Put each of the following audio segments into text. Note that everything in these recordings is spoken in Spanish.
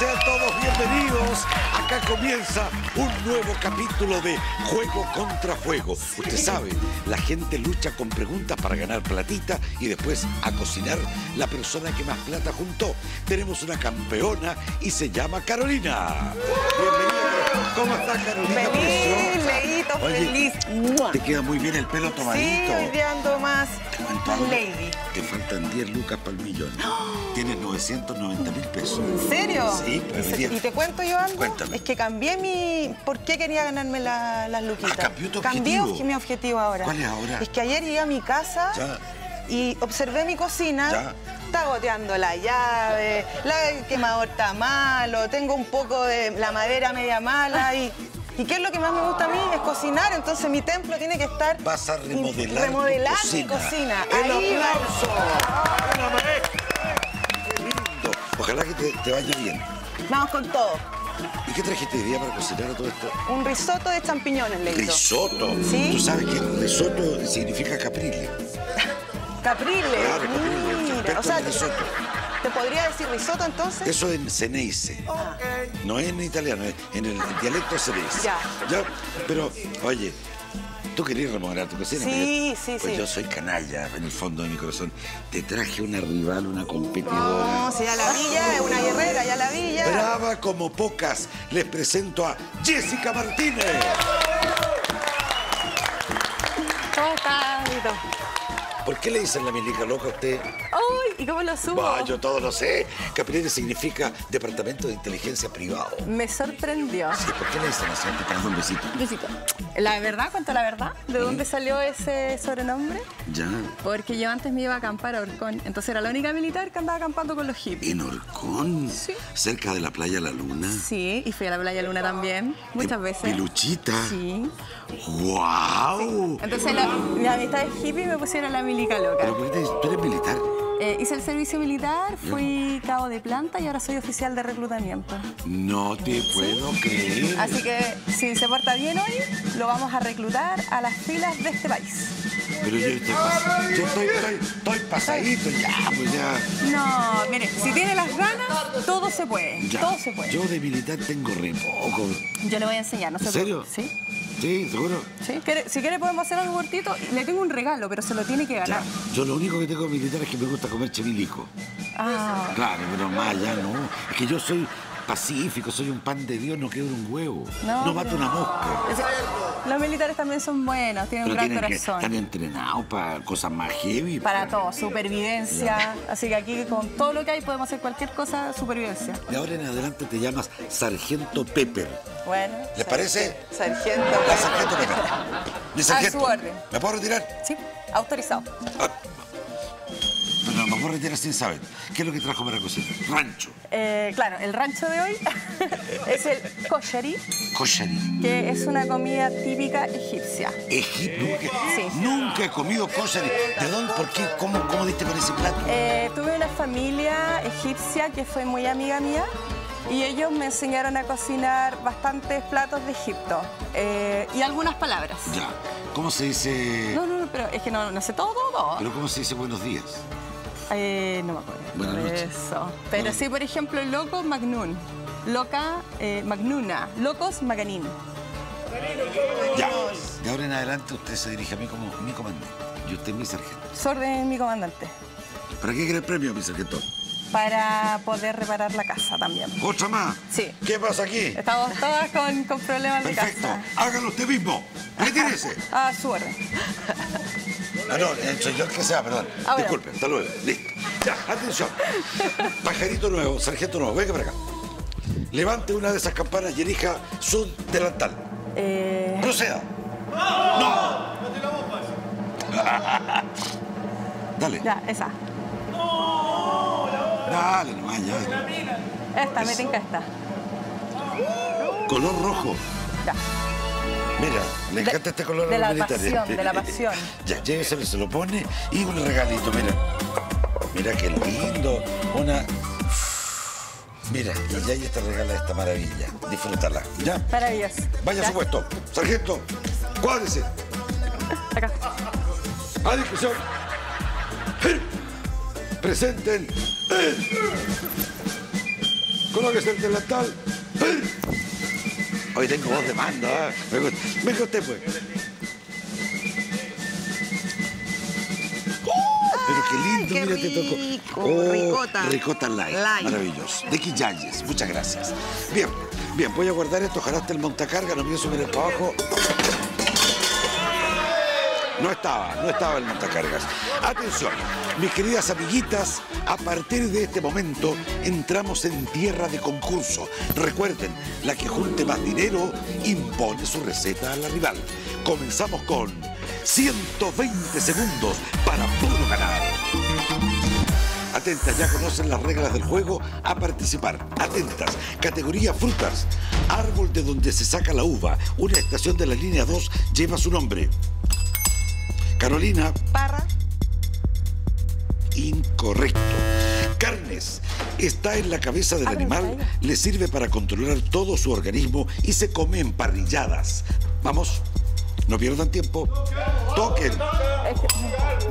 sean todos bienvenidos. Acá comienza un nuevo capítulo de Juego contra Fuego. Usted sabe, la gente lucha con preguntas para ganar platita y después a cocinar la persona que más plata juntó. Tenemos una campeona y se llama Carolina. Bienvenida. ¿Cómo estás, Carolina? Feliz? Leito, feliz. Te queda muy bien el pelo Sí, tomadito. hoy día ando más, Te lady. Te faltan 10 lucas para el millón. Tienes 990 mil pesos. ¿En serio? Sí, pero ¿Y te cuento yo algo? Cuéntame. Es que cambié mi... ¿Por qué quería ganarme la- las luquitas? Ah, cambió tu Cambié objetivo. mi objetivo ahora. ¿Cuál es ahora? Es que ayer llegué a mi casa Ya. y observé mi cocina. Ya. Está goteando la llave, la el quemador está malo, tengo un poco de la madera media mala y... ¿Y qué es lo que más me gusta a mí? Es cocinar, entonces mi templo tiene que estar... Vas a remodelar, remodelar tu mi cocina. cocina. ¡El Ahí va. aplauso! ¡Una maestra! ¡Qué lindo! Ojalá que te, te vaya bien. Vamos con todo. ¿Y qué trajiste hoy día para cocinar todo esto? Un risotto de champiñones, Leito. Risotto. Sí. Tú sabes que risotto significa caprile. Caprile. Claro, caprile. Experto o sea, en risotto. ¿te podría decir risotto entonces? Eso en Ceneice. No es en italiano, es en el dialecto Ceneice. Ya. ¿Ya? Pero, oye, tú querías remodelar tu cocina. Sí, pero sí, pues sí. yo soy canalla en el fondo de mi corazón. Te traje una rival, una competidora. No, si ya la villa, es una guerrera, ya la villa. Brava como pocas, les presento a Jessica Martínez. ¿Cómo estás? ¿Por qué le dicen la milica loca a usted? ¡Uy! ¿Y cómo lo subo? Bah, yo todo lo sé. Capilere significa Departamento de Inteligencia Privado. Me sorprendió. Sí, ¿por qué le dicen así? Te dando un besito. Besito. La verdad, cuento la verdad. ¿De dónde salió ese sobrenombre? Ya. Porque yo antes me iba a acampar a Orcón. Entonces era la única militar que andaba acampando con los hippies. ¿En Orcón? Sí. ¿Cerca de la playa La Luna? Sí, y fui a la playa Luna también, muchas ¿En veces. Piluchita? Sí. ¡Guau! Entonces la, mis amistades hippies me pusieron la milica loca. ¿Pero por qué te- tú eres militar? Eh, hice el servicio militar, fui cabo de planta y ahora soy oficial de reclutamiento. No te puedo creer. Así que si se porta bien hoy, lo vamos a reclutar a las filas de este país. Pero yo estoy, pas- yo estoy, estoy, estoy pasadito ya, pues ya. No, mire, si tiene las ganas, todo se puede. ya. Todo se puede. Yo de militar tengo re poco. Yo le voy a enseñar, no se ¿En serio? Sí. Sí, seguro. Sí. ¿Quiere- si quiere podemos hacer algo cortito. Le tengo un regalo, pero se lo tiene que Ya. ganar. Yo lo único que tengo militar es que me gusta comer chevilico. Ah, Claro, pero más allá no. Es que yo soy pacífico, soy un pan de Dios, no quiebro un huevo. No, No, mato una mosca. es- los militares también son buenos, tienen Pero un gran tienen que corazón. están entrenados para cosas más heavy. Para todo, supervivencia. Así que aquí con todo lo que hay podemos hacer cualquier cosa, supervivencia. De ahora en adelante te llamas Sargento Pepper. Bueno. ¿Les parece? Sargento. La Sargento Pepper. Mi sargento. su orden. ¿Me puedo retirar? Sí, autorizado. Ah. Me puedo retirar sin saber. ¿Qué es lo que trajo para cocinar? Rancho. Eh, claro, el rancho de hoy es el koshari, Koshari. que es una comida típica egipcia. Egipto. Nunca, Sí. nunca he comido koshari. ¿De dónde? ¿Por qué? ¿Cómo, cómo diste con ese plato? Eh, tuve una familia egipcia que fue muy amiga mía y ellos me enseñaron a cocinar bastantes platos de Egipto eh, y algunas palabras. Ya. ¿Cómo se dice? No, no, no, pero es que no, no sé todo, todo. ¿Pero cómo se dice buenos días? Eh, no me acuerdo. Buenas noches. Eso. Pero sí, por ejemplo, loco, magnun. Loca, eh, magnuna. Locos, maganín. Ya. De ahora en adelante usted se dirige a mí como mi comandante. Y usted mi sargento. Sorden mi comandante. ¿Para qué quiere el premio, mi sargento? Para poder reparar la casa también. ¿Otra más? Sí. ¿Qué pasa aquí? Estamos todas con, con problemas de Perfecto. casa. Hágalo usted mismo. Retírese. A su orden. Ah, no, el que sea, perdón. Ah. Disculpe, hasta luego. Listo. Ya, atención. Pajarito nuevo, sargento nuevo, venga para acá. Levante una de esas campanas y elija su delantal. Eh, Proceda. ¡No! Dale, ya, esa. Dale nomás, ya. Esta, me tinca esta. Color rojo. Ya. Mira, le De- encanta este color a de la pasión, de la pasión. ya, lléveselo, se lo pone y un regalito, mira. Mira qué lindo. Una. Mira, y ya ella te regala esta maravilla. Disfrútala. ¿Ya? Maravilloso. Vaya a su puesto. Sargento, cuádrese. Acá. A discusión. Presenten colóquese el delantal. Hoy tengo voz de mando, ¿eh? Me gusta. Venga usted, pues. Pero qué lindo, qué mira, te tocó. rico, ricota. Ricota light. Light. Maravilloso. De Quillayes, muchas gracias. Bien, bien, voy a guardar esto. Ojalá esté el montacarga, no me voy a subir el para abajo. No estaba, no estaba el montacargas. Atención, mis queridas amiguitas, a partir de este momento entramos en tierra de concurso. Recuerden, la que junte más dinero impone su receta a la rival. Comenzamos con 120 segundos para puro ganar. Atentas, ya conocen las reglas del juego a participar. Atentas, categoría frutas. Árbol de donde se saca la uva. Una estación de la línea 2 lleva su nombre. Carolina, Parra, incorrecto. Carnes. Está en la cabeza del Ah, animal, le sirve para controlar todo su organismo y se come en parrilladas. Vamos, no pierdan tiempo. Toquen.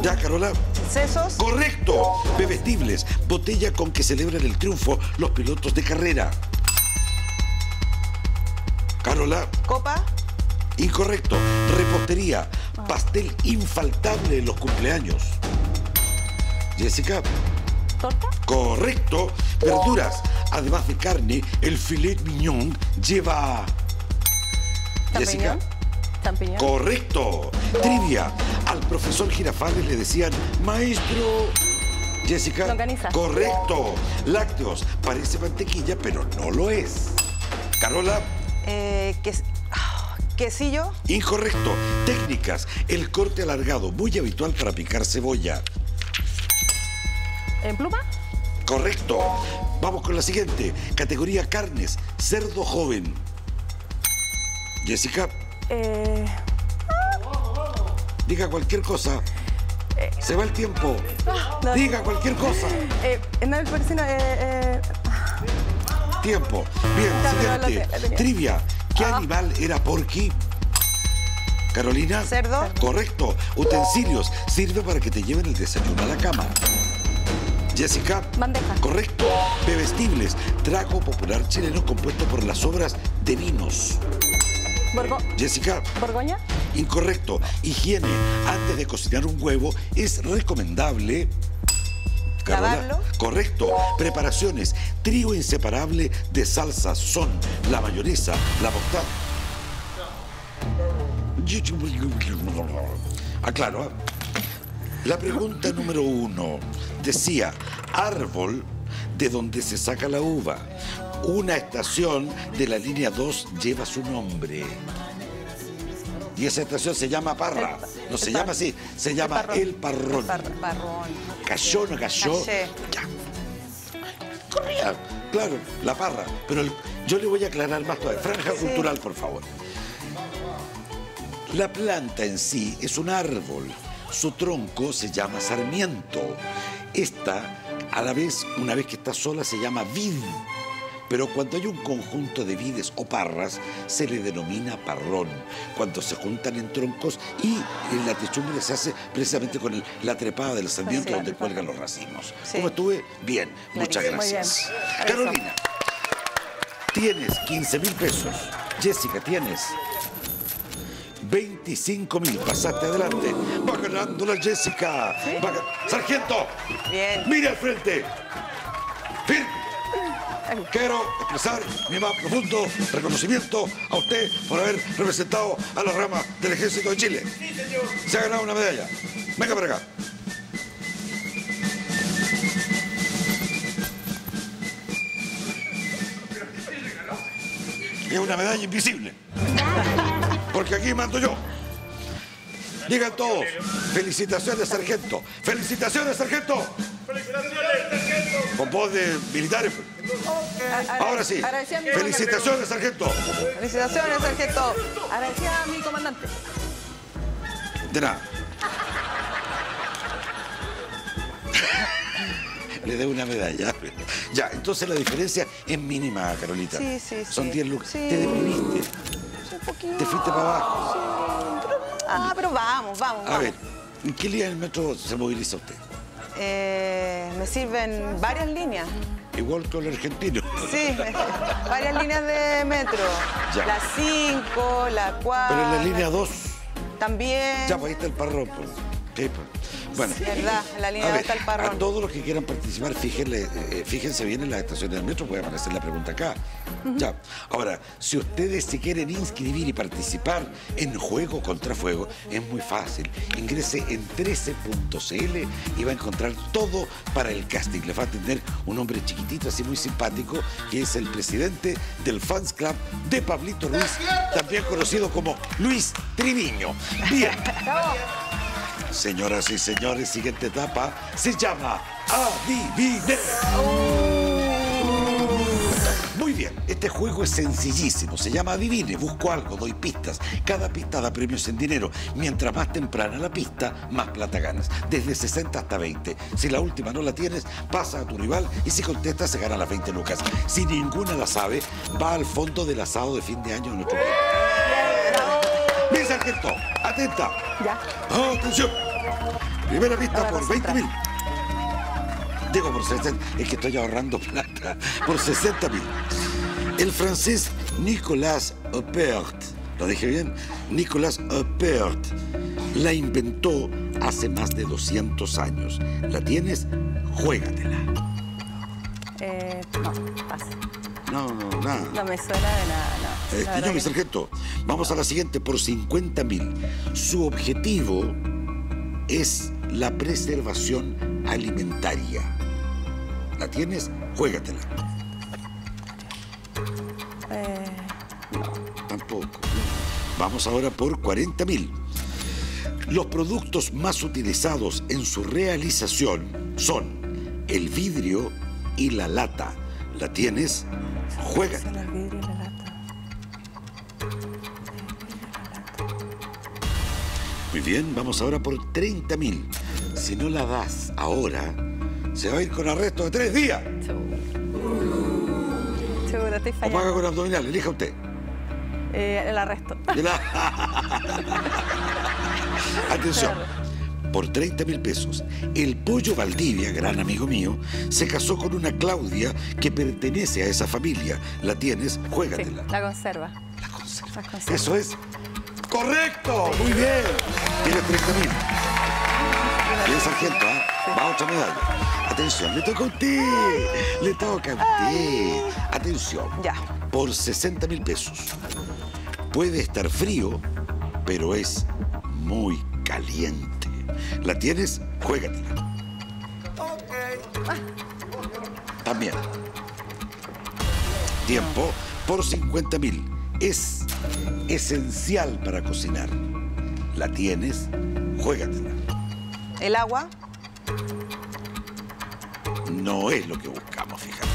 Ya, Carola. sesos, Correcto. Bebestibles. Botella con que celebran el triunfo los pilotos de carrera. Carola. copa, Incorrecto. Repostería. Pastel infaltable en los cumpleaños. Jessica. ¿Torta? Correcto. Verduras. Además de carne, el filet mignon lleva... Jessica. Correcto. Trivia. Al profesor Girafales le decían, maestro. Jessica. Longaniza. Correcto. Lácteos. Parece mantequilla, pero no lo es. Carola. eh, ques- ah, quesillo, Incorrecto. Técnicas. El corte alargado, muy habitual para picar cebolla. ¿En pluma? Correcto. Vamos con la siguiente. Categoría carnes. Cerdo joven. Jessica, Eh, diga cualquier cosa. Se va el tiempo. no. Diga cualquier cosa. eh, no, el eh, eh, Tiempo. Bien, siguiente. Trivia. ¿Qué animal era Porky? Carolina. Cerdo. Correcto. Utensilios. Sirve para que te lleven el desayuno a la cama. Jessica. Bandeja. Correcto. Bebestibles. Trago popular chileno compuesto por las obras de vinos. Borgo- Jessica. ¿Borgoña? Incorrecto. Higiene. Antes de cocinar un huevo es recomendable. Carola. Lavarlo. Correcto. Preparaciones. Trío inseparable de salsas son la mayonesa, la mostaza. Aclaro. ¿eh? La pregunta número uno decía, árbol de donde se saca la uva. Una estación de la línea 2 lleva su nombre. Y esa estación se llama Parra. No se el llama así, se llama Parrón. El Parrón. Parrón. barrón. Cayó, no cayó. Ya. Corría. Claro, la parra. Pero el- yo le voy a aclarar más todavía. Franja cultural, por favor. La planta en sí es un árbol. Su tronco se llama sarmiento. Esta, a la vez, una vez que está sola, se llama vid. Pero cuando hay un conjunto de vides o parras, se le denomina parrón. Cuando se juntan en troncos y en la techumbre se hace precisamente con el- la trepada del sarmiento donde cuelgan los racimos. Sí. ¿Cómo estuve? Bien, muchas bien. gracias. Carolina, tienes 15 mil pesos. Jessica, tienes 25 mil. Pasaste adelante. Va ganando la Jessica. Va Sargento, Bien. mire al frente. Firme. Quiero expresar mi más profundo reconocimiento a usted por haber representado a la rama del Ejército de Chile. Se ha ganado una medalla. Venga para acá. Es una medalla invisible. Porque aquí mando yo. Digan todos. Felicitaciones, sargento. Felicitaciones, sargento. Con voz de militares. Ahora sí. Felicitaciones, sargento. Felicitaciones, sargento. Agradecía a mi comandante. De nada. Le dé una medalla. Ya, entonces la diferencia es mínima, Carolita. Sí, sí, Son sí. 10 lucas. Sí. Te deprimiste. Un poquito. Te fuiste para abajo. Ah, pero vamos, vamos, A vamos. ver, ¿en qué día del metro se moviliza usted? Eh, me sirven varias líneas. Igual que el argentino. Sí, varias líneas de metro. Ya. La 5, la 4. Pero en la línea 2, También. ya, pues ahí está el parrón. pues. Sí, pues. Bueno, Verdad, la línea a ver, el parrón. a todos los que quieran participar, fíjenle, eh, fíjense bien en las estaciones del metro, puede aparecer la pregunta acá. Ya. Ahora, si ustedes se quieren inscribir y participar en Juego contra Fuego, es muy fácil. Ingrese en 13.cl y va a encontrar todo para el casting. Le va a atender un hombre chiquitito, así muy simpático, que es el presidente del Fans Club de Pablito Ruiz, también conocido como Luis Triviño. Bien. Señoras y señores, siguiente etapa se llama Adivine. Muy bien, este juego es sencillísimo, se llama Adivine, busco algo, doy pistas. Cada pista da premios en dinero. Mientras más temprana la pista, más plata ganas. Desde 60 hasta 20. Si la última no la tienes, pasa a tu rival y si contestas se gana las 20 lucas. Si ninguna la sabe, va al fondo del asado de fin de año de nuestro país. Bien, sargento, atenta. Ya. Atención. Primera pista por concentra. 20 mil. Digo por 60, es que estoy ahorrando plata. Por 60 mil. El francés Nicolas Appert, ¿lo dije bien? Nicolas Appert la inventó hace más de 200 años. ¿La tienes? Juégatela. Eh, no. No, no, nada. No me suena de nada, no. Eh, mi sargento, vamos a la siguiente por 50 mil. Su objetivo es la preservación alimentaria. ¿La tienes? Juégatela. Eh, Tampoco. Vamos ahora por 40 mil. Los productos más utilizados en su realización son el vidrio y la lata. ¿La tienes? Lata. Muy bien, vamos ahora por 30 mil. Si no la das ahora, se va a ir con arresto de tres días. Chuta, estoy O paga fallando. con abdominal, elija usted. Eh, el arresto. La- Atención, por 30 mil pesos, el pollo Valdivia, gran amigo mío, se casó con una Claudia que pertenece a esa familia. ¿La tienes? Sí, Juégatela. la conserva. La conserva. La conserva. Eso es correcto. Muy bien. Tiene 30 mil. Bien, sargento, ¿ah? Va otra medalla. Atención, le toca a usted. Le toca a usted. Atención. Ya. Por 60 mil pesos. Puede estar frío, pero es muy caliente. ¿La tienes? Juégatela. También. Tiempo por 50 mil. Es esencial para cocinar. ¿La tienes? Juégatela. El agua. No es lo que buscamos, fíjate.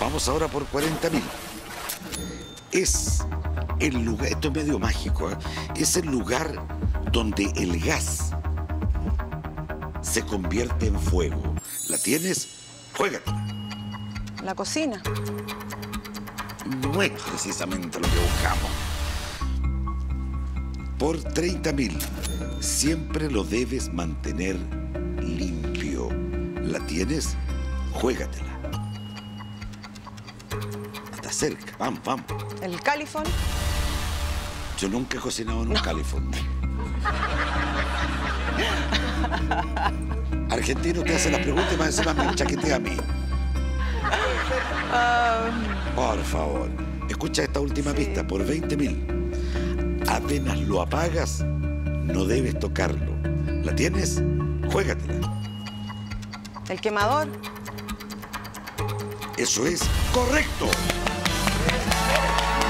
Vamos ahora por 40 mil. Es el lugar, esto es medio mágico, ¿eh? es el lugar donde el gas se convierte en fuego. ¿La tienes? Juégatela. La cocina. No es precisamente lo que buscamos. Por 30 mil, siempre lo debes mantener limpio. ¿La tienes? Juégatela. Está cerca, vamos, vamos. El califón. Yo nunca he cocinado en un califón. Argentino te hace las preguntas y más encima me chaquetea a mí. Por favor, escucha esta última pista por 20 mil. Apenas lo apagas, no debes tocarlo. ¿La tienes? Juégatela. El quemador. Eso es correcto.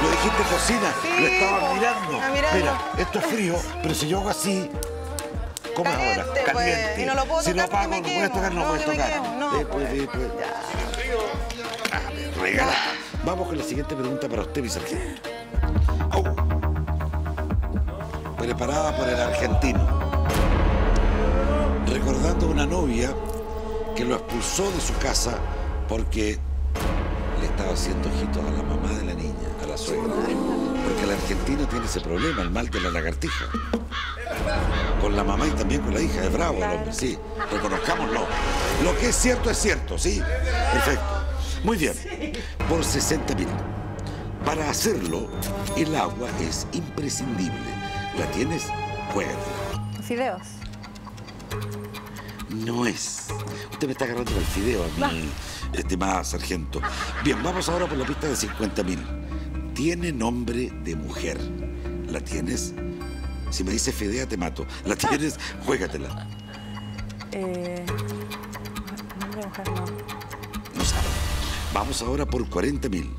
Lo dijiste cocina, Sí, lo estaba mirando. Mira, esto es frío, pero si yo hago así, ¿cómo es ahora? Caliente, pues, y no lo puedo si tocar lo apago, no puedes tocar, no, No, puedes tocar. quemo, no, Después, pues. después. Ah, me regala. Vamos con la siguiente pregunta para usted, mi sargento. Preparada por el argentino. Recordando una novia que lo expulsó de su casa porque le estaba haciendo ojitos a la mamá de la niña, la suegra. Porque el argentino tiene ese problema, el mal de la lagartija. Con la mamá y también con la hija, es bravo el hombre, sí. Reconozcámoslo. Lo que es cierto es cierto, ¿sí? Perfecto. Muy bien. Por 60 mil. Para hacerlo, el agua es imprescindible. ¿La tienes? Juégatela. Fideos. No es. Usted me está agarrando el fideo a mí, estimada sargento. Bien, vamos ahora por la pista de 50 mil. Tiene nombre de mujer. ¿La tienes? Si me dice fidea, te mato. ¿La tienes? Juégatela. Eh, nombre de mujer, no. No sabe. Vamos ahora por 40 mil.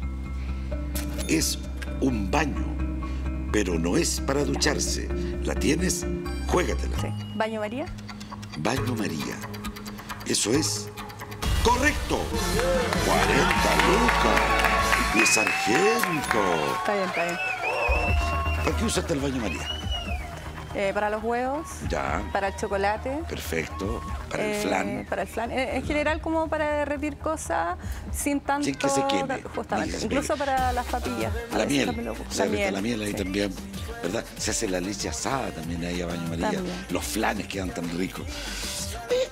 Es un baño, pero no es para ducharse. ¿La tienes? Juégatela. Sí. ¿Baño María? Baño María. Eso es correcto. 40 lucas. De sargento. Está bien, está bien. ¿Para qué usaste el baño María? Eh, para los huevos, Ya, para el chocolate. perfecto. Para el eh, flan. Para el flan. Eh, En general, como para derretir cosas sin tanto. Sin que se queme. Justamente. Se Incluso para las papillas. La veces miel. Se agrega la miel ahí sí. también. ¿Verdad? Se hace la leche asada también ahí a baño María. También. Los flanes quedan tan ricos.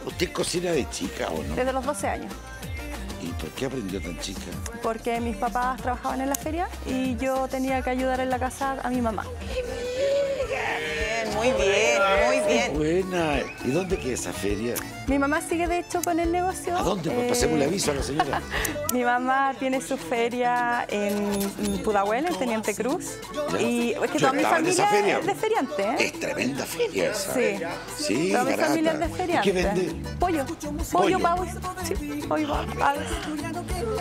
¿Usted cocina de chica o no? Desde los 12 años. ¿Y por qué aprendió tan chica? Porque mis papás trabajaban en la feria y yo tenía que ayudar en la casa a mi mamá. Bien, muy bien, muy bien. Buena. ¿Y dónde queda esa feria? Mi mamá sigue de hecho con el negocio. ¿A dónde? Pues eh, pasemos el aviso a la señora. Mi mamá tiene su feria en Pudahuel, en Teniente Cruz. Ya. Y es que Yo toda mi familia feria. es de feriante, ¿eh? Es tremenda feria esa. Sí. Sí, Toda mi familia es de ¿Y feriante. qué vende? Pollo. Pollo. Pollo, pavo. Sí, pollo, pavo,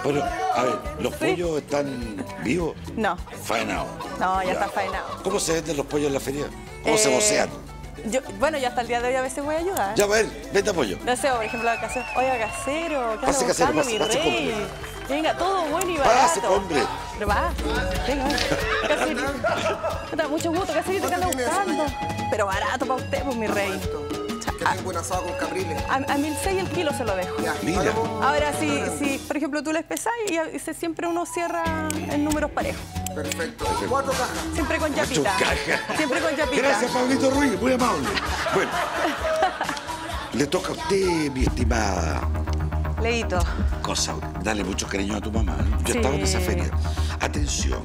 Pero, a ver, ¿los pollos están vivos? No, Faenados. no, ya está faenado. ¿Cómo se venden los pollos en la feria? ¿Cómo se Eh, vocean? Yo, bueno, yo hasta el día de hoy a veces voy a ayudar. Ya, a ver, vende pollo. No sé, por ejemplo, casero. Oiga, casero, ¿qué Pase, casero, mi pase, rey? Venga, todo bueno y barato. Pase, compre. Pero va, venga. Caserito. Mucho gusto, caserito, ¿qué anda buscando? Pero barato para usted, pues, mi rey. Que tengo un asado con capriles. A, a 1006 el kilo se lo dejo. Ya, Mira. Ahora, si, si, por ejemplo, tú les pesás y se- siempre uno cierra en números parejos. Perfecto. Cuatro cajas. Siempre con yapita. cajas. Siempre con yapita. Gracias, Pablito Ruiz, muy amable. Bueno, le toca a usted, mi estimada Leito. cosa. Dale mucho cariño a tu mamá. ¿eh? Yo Sí. estaba en esa feria. Atención.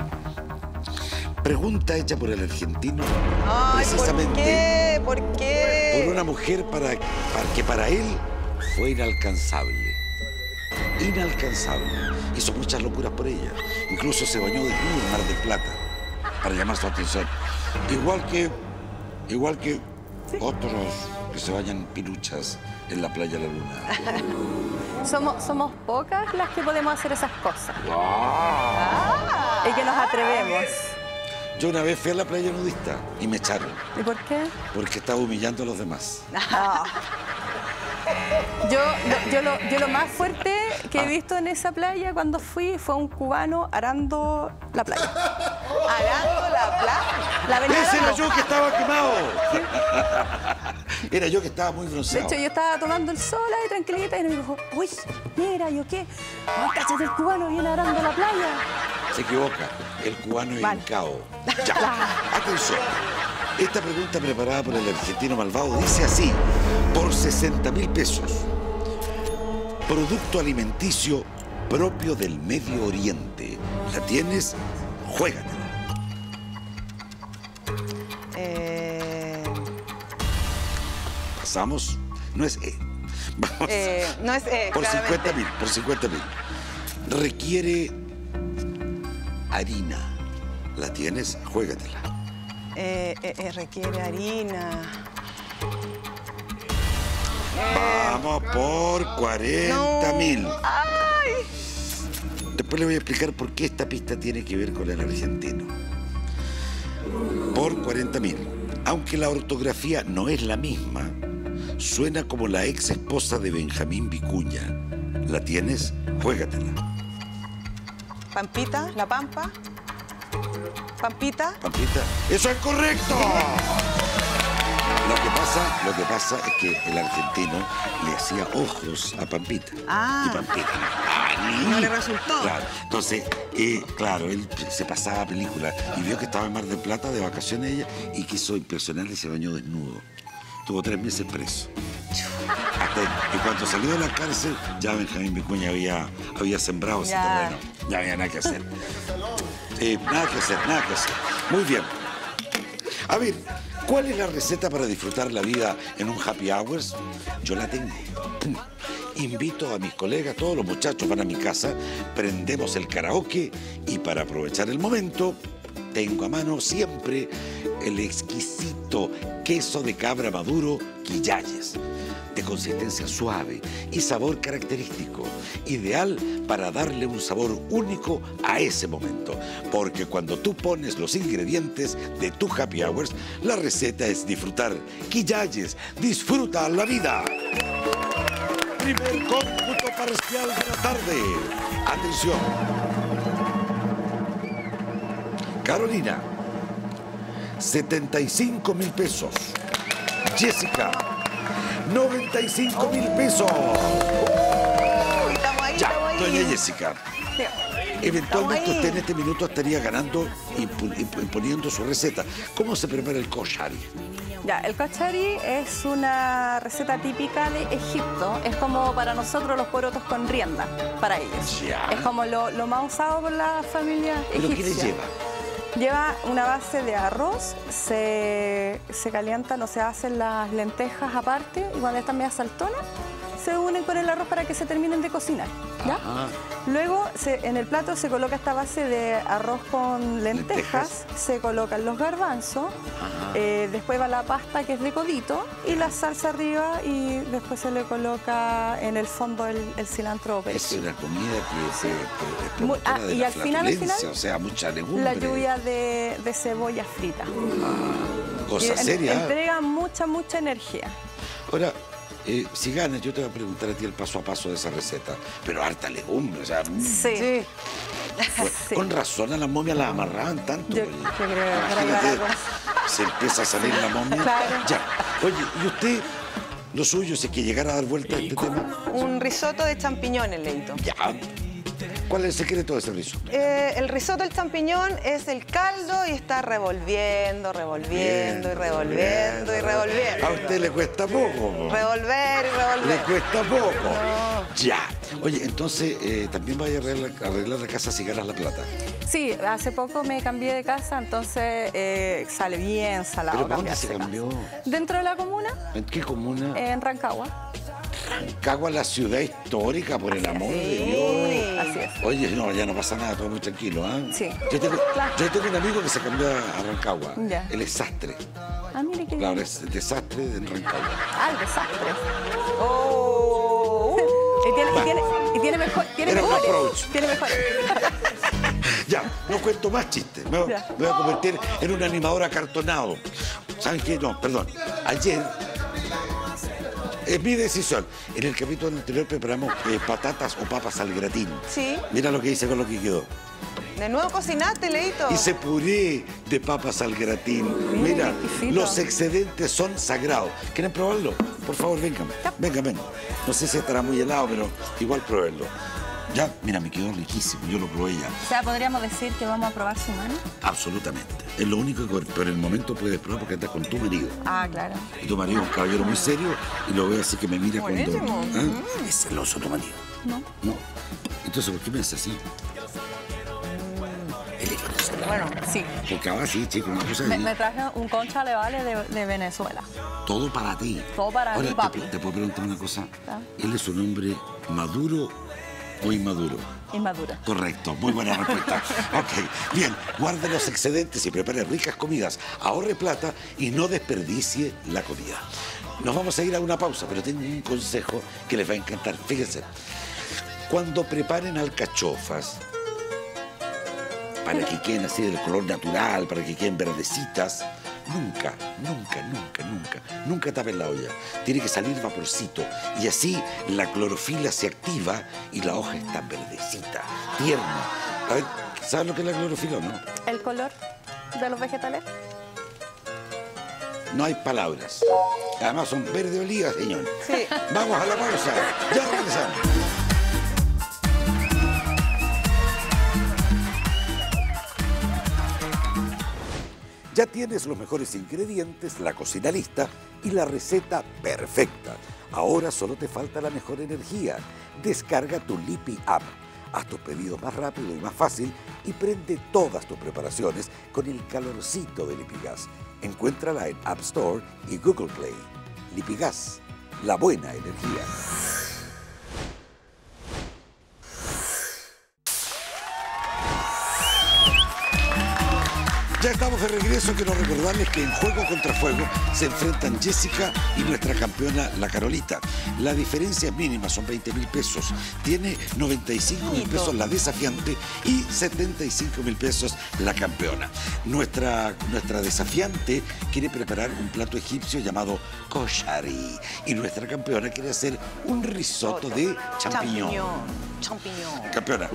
Pregunta hecha por el argentino Ay, ¿por precisamente qué? ¿Por qué? por una mujer para, para que para él fue inalcanzable. Inalcanzable. Hizo muchas locuras por ella. Incluso se bañó de en Mar del Plata para llamar su atención. Igual que, igual que otros que se bañan piluchas en la playa de la Luna. Somos, somos pocas las que podemos hacer esas cosas. Ah. Y que nos atrevemos. Yo una vez fui a la playa nudista y me echaron ¿Y por qué? porque estaba humillando a los demás. Yo, lo- yo, lo, yo lo más fuerte que he visto en esa playa cuando fui fue un cubano arando la playa. Arando la playa. La Ese era yo que estaba quemado. Era yo que estaba muy De bronceado. hecho, yo estaba tomando el sol ahí tranquilita y me dijo, uy, mira, ¿yo qué? Cállate, el cubano viene arando la playa. Se equivoca. El cubano es Vale. hincao. Ya. Atención. Esta pregunta preparada por el argentino malvado dice así. Por 60 mil pesos. Producto alimenticio propio del Medio Oriente. ¿La tienes? Juégatela. Eh, Pasamos. No es E. Vamos. eh, no es eh, por claramente. 50 mil. Por 50 mil. Requiere harina. ¿La tienes? Juégatela. Eh, eh, eh, requiere harina. Vamos por 40 mil. Después le voy a explicar por qué esta pista tiene que ver con el argentino. Por 40 mil. Aunque la ortografía no es la misma, suena como la ex esposa de Benjamín Vicuña. ¿La tienes? Juégatela. Pampita, la pampa. Pampita. Pampita. ¡Eso es correcto! Lo que pasa, lo que pasa es que el argentino le hacía ojos a Pampita. Ah. Y Pampita No le resultó. Claro. Entonces, eh, claro, él se pasaba película y vio que estaba en Mar del Plata de vacaciones ella y quiso impresionarle y se bañó desnudo. Tuvo tres meses preso. Y cuando salió de la cárcel, ya Benjamín Vicuña había, había sembrado ese terreno. Ya había nada que hacer. Eh, nada que hacer, nada que hacer. Muy bien. A ver, ¿cuál es la receta para disfrutar la vida en un happy hours? Yo la tengo. Invito a mis colegas, todos los muchachos van a mi casa, prendemos el karaoke y para aprovechar el momento, tengo a mano siempre el exquisito queso de cabra maduro Quillayes, de consistencia suave y sabor característico, ideal para darle un sabor único a ese momento, porque cuando tú pones los ingredientes de tu happy hours, la receta es disfrutar. Quillayes, disfruta la vida. Primer cómputo parcial de la tarde. Atención. Carolina, 75 mil pesos. Jessica, 95 mil pesos. Uy, estamos ahí, Ya, estamos ahí. doña Jessica. Eventualmente usted en este minuto estaría ganando y imponiendo su receta. ¿Cómo se prepara el koshari? Ya, el kachari es una receta típica de Egipto. Es como para nosotros los porotos con rienda, para ellos. Ya. Es como lo, lo más usado por la familia ¿Pero egipcia. qué le lleva? Lleva una base de arroz, se, se calientan o se hacen las lentejas aparte y cuando están medio saltonas se unen con el arroz para que se terminen de cocinar. ¿Ya? Ajá. Luego se- en el plato se coloca esta base de arroz con lentejas, Lentejas. se colocan los garbanzos, eh, después va la pasta que es de codito y la salsa arriba y después se le coloca en el fondo el, el cilantro o Es una comida que, es Muy- promotora ah, de y la al final, al flatulencia, final, o sea, mucha legumbre. La lluvia de, de cebolla frita. Cosa Y en- seria. Entrega mucha, mucha energía. Ahora, eh, si ganas, yo te voy a preguntar a ti el paso a paso de esa receta. Pero harta legumbre, o sea, mm, Sí. pues, sí. con razón a las momias las amarraban tanto. Yo- yo creo que para Imagínate, se empieza a salir la momia. Claro. Ya. Oye, ¿y usted, lo suyo, si es que llegara a dar vuelta a este tema? Un risotto de champiñones, Leito. Ya. ¿Cuál es el secreto de ese risotto? Eh, el risotto del champiñón es el caldo y está revolviendo, revolviendo y revolviendo y revolviendo. A usted le cuesta poco. po. Revolver y Le revolver. cuesta poco. Ya. Oye, entonces eh, también vaya a arreglar, la casa si ganas la plata. Sí, hace poco me cambié de casa, entonces eh, sale bien salado. ¿Pero dónde se cambió? casa. Dentro de la comuna, ¿En qué comuna? en Rancagua. Cagua la ciudad histórica, por el amor de Dios. Así es. Oye, no, ya no pasa nada, todo muy tranquilo, ¿ah? Sí. Yo tengo, Claro. yo tengo un amigo que se cambió a Rancagua. Ya. Él es sastre. Ah, mire qué Claro, es desastre de Rancagua. Ah, el desastre. Oh, Y tiene, y tiene, y tiene mejor, tiene Era un mejores. approach. Tiene mejores. Ya, no cuento más chistes. Me, voy- me voy a convertir en un animador acartonado. ¿Saben qué? No, perdón. Ayer, es mi decisión. En el capítulo anterior preparamos eh, patatas o papas al gratín. Sí. Mira lo que hice con lo que quedó. De nuevo cocinaste, Leito. Hice puré de papas al gratín. Mira, Mira, qué exquisito. los excedentes son sagrados. ¿Quieren probarlo? Por favor, vengan. Vengan, vengan. No sé si estará muy helado, pero igual pruébenlo. Ya, mira, me quedó riquísimo. Yo lo probé ya. O sea, podríamos decir que vamos a probar su mano. Absolutamente. Es lo único que por el momento puedes probar porque andas con tu marido. Ah, claro. Y tu marido es un caballero muy serio y lo veo así que me mira cuando. Buenísimo. ¿Ah? Es celoso tu marido. No. No. Entonces, ¿por qué me hace así? Venezolano. Bueno, sí. Porque ahora sí, chico, una cosa Me, me traje un concha de vale de, de Venezuela. Todo para ti. Todo para Ahora, mí, te- papi. Te, puedo preguntar una cosa? Claro. ¿Él es un hombre maduro o inmaduro? Inmadura. Correcto, muy buena respuesta. Ok, bien, guarde los excedentes y prepare ricas comidas, ahorre plata y no desperdicie la comida. Nos vamos a ir a una pausa, pero tengo un consejo que les va a encantar. Fíjense, cuando preparen alcachofas, para que queden así del color natural, para que queden verdecitas, nunca, nunca, nunca, nunca, nunca tapen la olla. Tiene que salir vaporcito y así la clorofila se activa y la hoja está verdecita, tierna. A ver, ¿sabes lo que es la clorofila o no? ¿El color de los vegetales? No hay palabras. Además son verde oliva, señor. Sí. Vamos a la pausa. Ya regresamos. Ya tienes los mejores ingredientes, la cocina lista y la receta perfecta. Ahora solo te falta la mejor energía. Descarga tu Lipi app. Haz tus pedidos más rápido y más fácil y prende todas tus preparaciones con el calorcito de Lipigas. Encuéntrala en App Store y Google Play. Lipigas, la buena energía. Ya estamos de regreso. Quiero recordarles que en Juego contra Fuego se enfrentan Jessica y nuestra campeona, la Carolita. La diferencia mínima son 20 mil pesos. Tiene 95 mil pesos la desafiante y 75 mil pesos la campeona. Nuestra, nuestra desafiante quiere preparar un plato egipcio llamado koshari y nuestra campeona quiere hacer un risotto de champiñón. Champiñón. Campeona,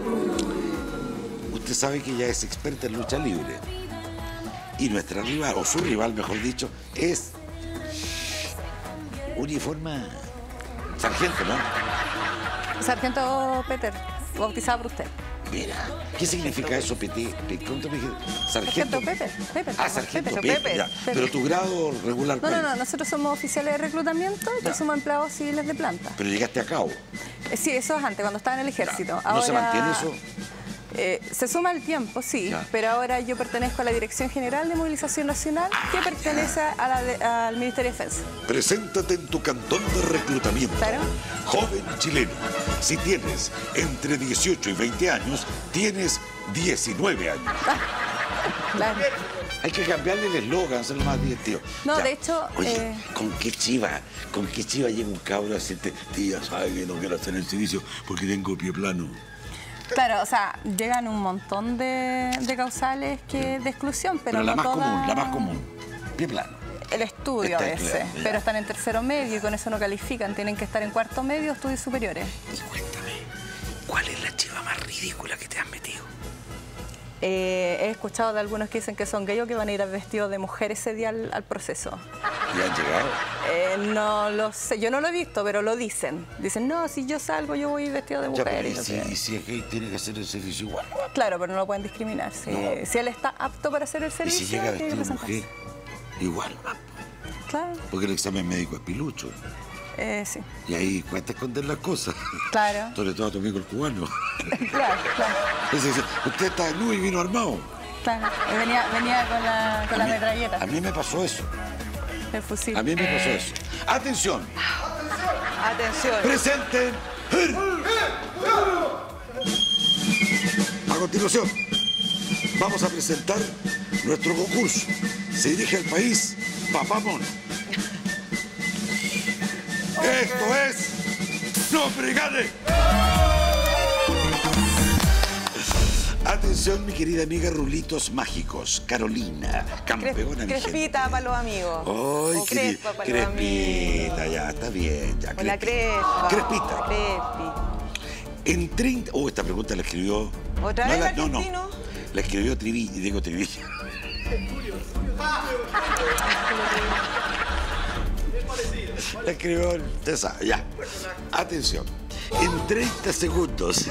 usted sabe que ella es experta en lucha libre. Y nuestra rival, o su rival, mejor dicho, es uniforma sargento, ¿no? Sargento Peter, bautizada por usted. Mira, ¿qué significa eso, PT? Pe- ¿Cómo te dije? Sargento. Sargento Pepe, Pepe, Ah, sargento Pepe, Pepe, ya. Pepe. Pero tu grado regular, No, no, no, nosotros somos oficiales de reclutamiento, Ya. somos empleados civiles de planta. Pero llegaste a cabo. Eh, Sí, eso es antes, cuando estaba en el ejército. ¿No se mantiene eso? Eh, se suma el tiempo, sí, Ya. pero ahora yo pertenezco a la Dirección General de Movilización Nacional, que Ah, pertenece a la de- al Ministerio de Defensa. Preséntate en tu cantón de reclutamiento. Claro. Joven chileno. Si tienes entre 18 y 20 años, tienes 19 años. Claro. Hay que cambiarle el eslogan, hacerlo más divertido. No, de hecho, Oye, eh, ¿con qué chiva? ¿Con qué chiva llega un cabro a decirte, tía, sabe que no quiero hacer el servicio porque tengo pie plano? Claro, o sea, llegan un montón de, de causales que, de exclusión, pero, Pero, la no más común, la más común. Pie plano. El estudio Está a veces, claro, pero están en tercero medio y con eso no califican, tienen que estar en cuarto medio, estudios superiores. Y cuéntame, ¿cuál es la chiva más ridícula que te has metido? Eh, he escuchado de algunos que dicen que son gay o que van a ir vestidos de mujer ese día al, al proceso. ¿Y han llegado? Eh, no lo sé, yo no lo he visto, pero lo dicen. Dicen, no, si yo salgo yo voy vestido de mujer. y y si, y si es gay, tiene que hacer el servicio igual. Claro, pero no lo pueden discriminar. Si, No. si él está apto para hacer el Y servicio, si llega vestido de mujer, igual, Claro, porque el examen médico es pilucho. Eh, sí. Y ahí cuesta esconder las cosas. Claro, Sobre todo a tu amigo el cubano. claro, claro. Usted está desnudo y vino armado. claro. Y venía, venía con la, con la A mí- metralleta, A mí me pasó eso. el fusil. A mí me pasó eso. Atención, Atención. presenten. A continuación, vamos a presentar nuestro concurso. Se dirige al país Papamón. Esto es Nombre Gane. Atención, mi querida amiga Rulitos Mágicos, Carolina, campeona vigente. Crespita para los amigos. Ay, o qué crespa para los crespita, amigos. ya, está bien, ya. O la crespita. crespa. Crespita. La crespi. En 30... Oh, esta pregunta la escribió... ¿Otra vez la, no, no, la escribió Trivi, digo Trivilla. La escribió... Sabe, ya. Atención. En 30 segundos,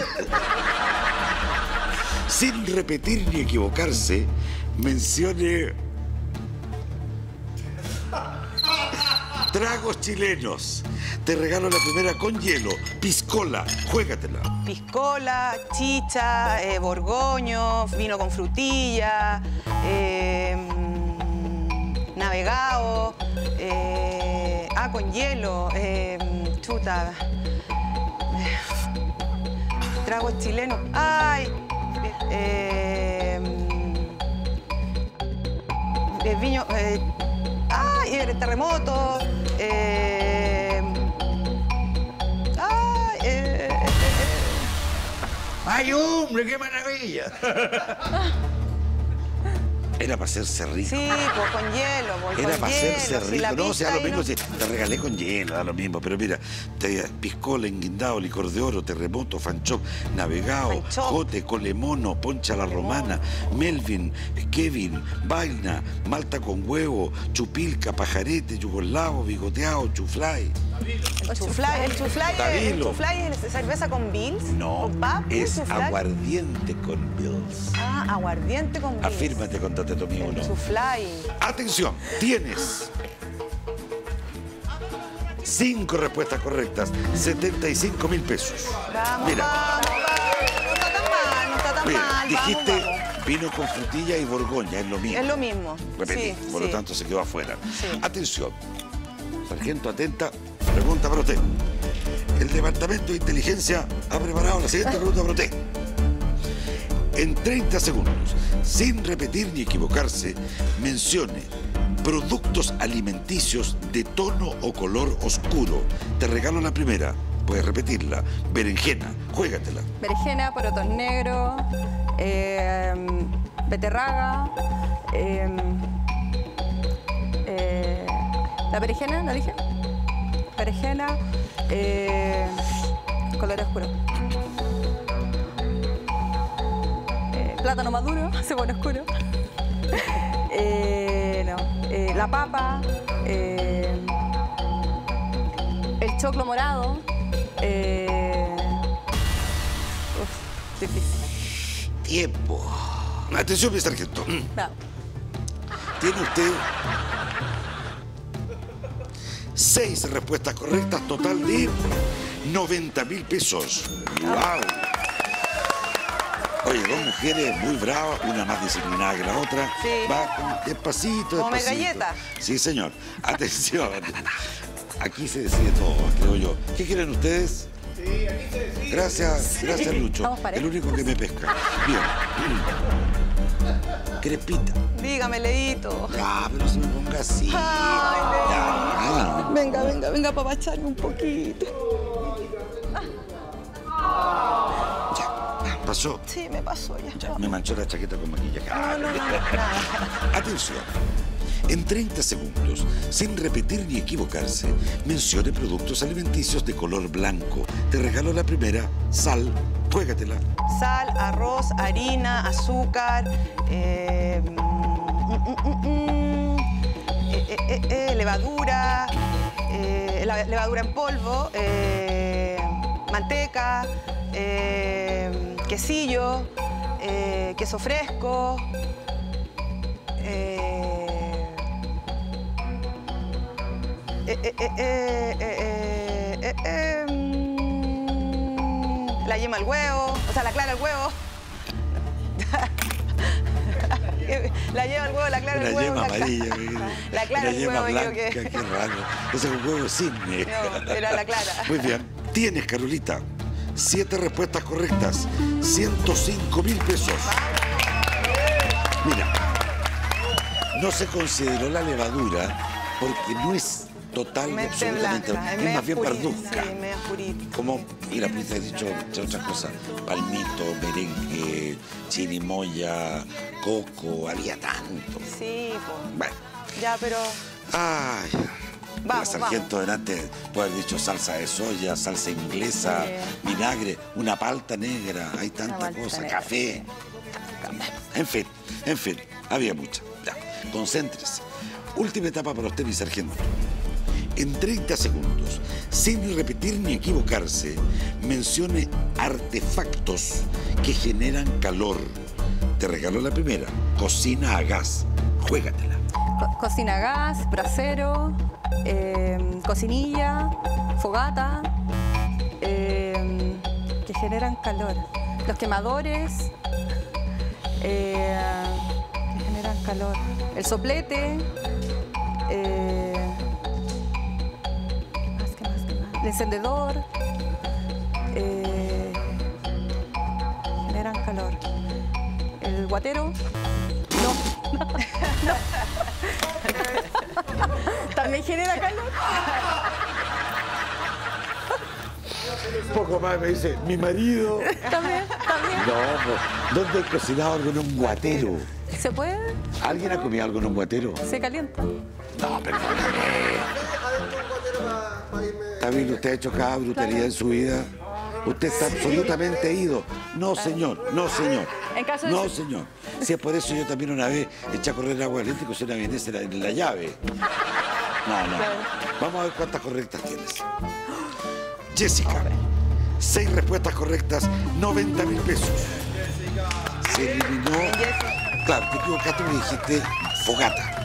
sin repetir ni equivocarse, mencione... Tragos chilenos. Te regalo la primera con hielo. Piscola. Juégatela. Piscola, chicha, eh, borgoño, vino con frutilla, eh, mm, navegado, eh, ah, con hielo, eh, chuta, eh, tragos chilenos, ay, eh, eh, viño, ay, el terremoto, eh, ay, ¡Ay, hombre, qué maravilla! Era para hacerse rico. Sí, pues con hielo, pues, Era con para hielo. hacerse si rico. la No, o sea, lo mismo no- si te regalé con hielo, da lo mismo. Pero mira, te piscola, enguindado, licor de oro, terremoto, fanchop, navegado, Fanchop. jote, colemono, poncha la romana, melvin, kevin, vaina, malta con huevo, chupilca, pajarete, yugoslavo, bigoteado, chuflay. El chuflay, el chuflay, es- el chuflay es cerveza con Bills. No, con pap, un es aguardiente con Bills. Ah, aguardiente con Bills. Afírmate con Tate No. Atención, tienes cinco respuestas correctas, 75 mil pesos. Vamos, Mira, vamos, vamos. No está tan mal, no está tan mira, mal. dijiste vamos. vino con frutilla y borgoña, es lo mismo. Es lo mismo. Repetí, Sí, por sí. lo tanto se quedó afuera. Sí. Atención, sargento atenta, pregunta para usted. El Departamento de Inteligencia ha preparado la siguiente pregunta para usted. En 30 segundos, sin repetir ni equivocarse, mencione productos alimenticios de tono o color oscuro. Te regalo la primera, puedes repetirla. Berenjena, juégatela. Berenjena, porotos negros, eh, beterraga, eh, eh, la berenjena, ¿la dije? Berenjena, eh, color oscuro. Plátano maduro, se pone oscuro. Eh, no, eh, la papa, eh, el choclo morado. eh, uf, difícil. Tiempo. Atención, mi sargento. No. Tiene usted seis respuestas correctas, total de 90 mil pesos. ¡Wow! Oye, dos mujeres muy bravas, una más disciplinada que la otra. Sí. Va con- despacito, Como despacito. metralleta. Sí, señor. Atención. Aquí se decide todo, creo yo. ¿Qué quieren ustedes? Sí, aquí se decide. Gracias, gracias Lucho. El único que me pesca. Bien. Crepita. Dígame, Leito. Ya, pero se me ponga así. Ya. Venga, venga, venga, para apapacharme un poquito. Pasó. Sí, me pasó ya. Ya, me manchó la chaqueta con maquillaje. No, no, no. Atención. En 30 segundos, sin repetir ni equivocarse, mencione productos alimenticios de color blanco. Te regalo la primera, sal, juégatela. Sal, arroz, harina, azúcar, eh, mm, mm, mm, eh, eh, levadura, la- levadura en polvo, manteca, eh, quesillo, eh, queso fresco. Eh, em, la yema al huevo, o sea, la clara al huevo. la yema al huevo, la clara al huevo. Yema la amarilla, la clara al huevo, blanca, que... raro. Ese es un huevo cisne. Era la clara. Muy bien. Tienes, Carolita siete respuestas correctas, 105 mil pesos. Mira, no se consideró la levadura porque no es total y Mente absolutamente blanca, es más bien parduzca. Sí. Como, mira, pudiste haber dicho otras cosas, palmito, merengue, chirimoya, coco, había tanto. Sí, pues. Bueno, Ya, pero ay, la Vamos, sargento delante puede haber dicho salsa de soya, salsa inglesa, vinagre, una palta negra, hay tanta cosa, negra, café. En fin, en fin, había mucha. Ya, concéntrese. Última etapa para usted, mi sargento. En 30 segundos, sin repetir ni equivocarse, mencione artefactos que generan calor. Te regalo la primera, cocina a gas. Juégatela. Co- cocina gas, brasero, eh, cocinilla, fogata, eh, que generan calor. Los quemadores, eh, que generan calor. El soplete, eh. El encendedor, eh, generan calor. El guatero, no. También genera calor. Poco más me dice, mi marido. También, también. No, pues, ¿dónde he cocinado con un guatero? ¿Se puede? ¿Alguien ha comido algo en un guatero? Se calienta. No, perdóname. ¿Está bien? ¿Usted ha hecho cada brutalidad en su vida? Usted está absolutamente ido. No, señor, no, señor. En caso de- No, señor. Si es por eso, yo también una vez eché a correr agua caliente y puse una vienesa en la, en la llave. No, no. Vamos a ver cuántas correctas tienes. Jessica, seis respuestas correctas, 90 mil pesos. Se eliminó. Claro, te equivocaste me dijiste fogata.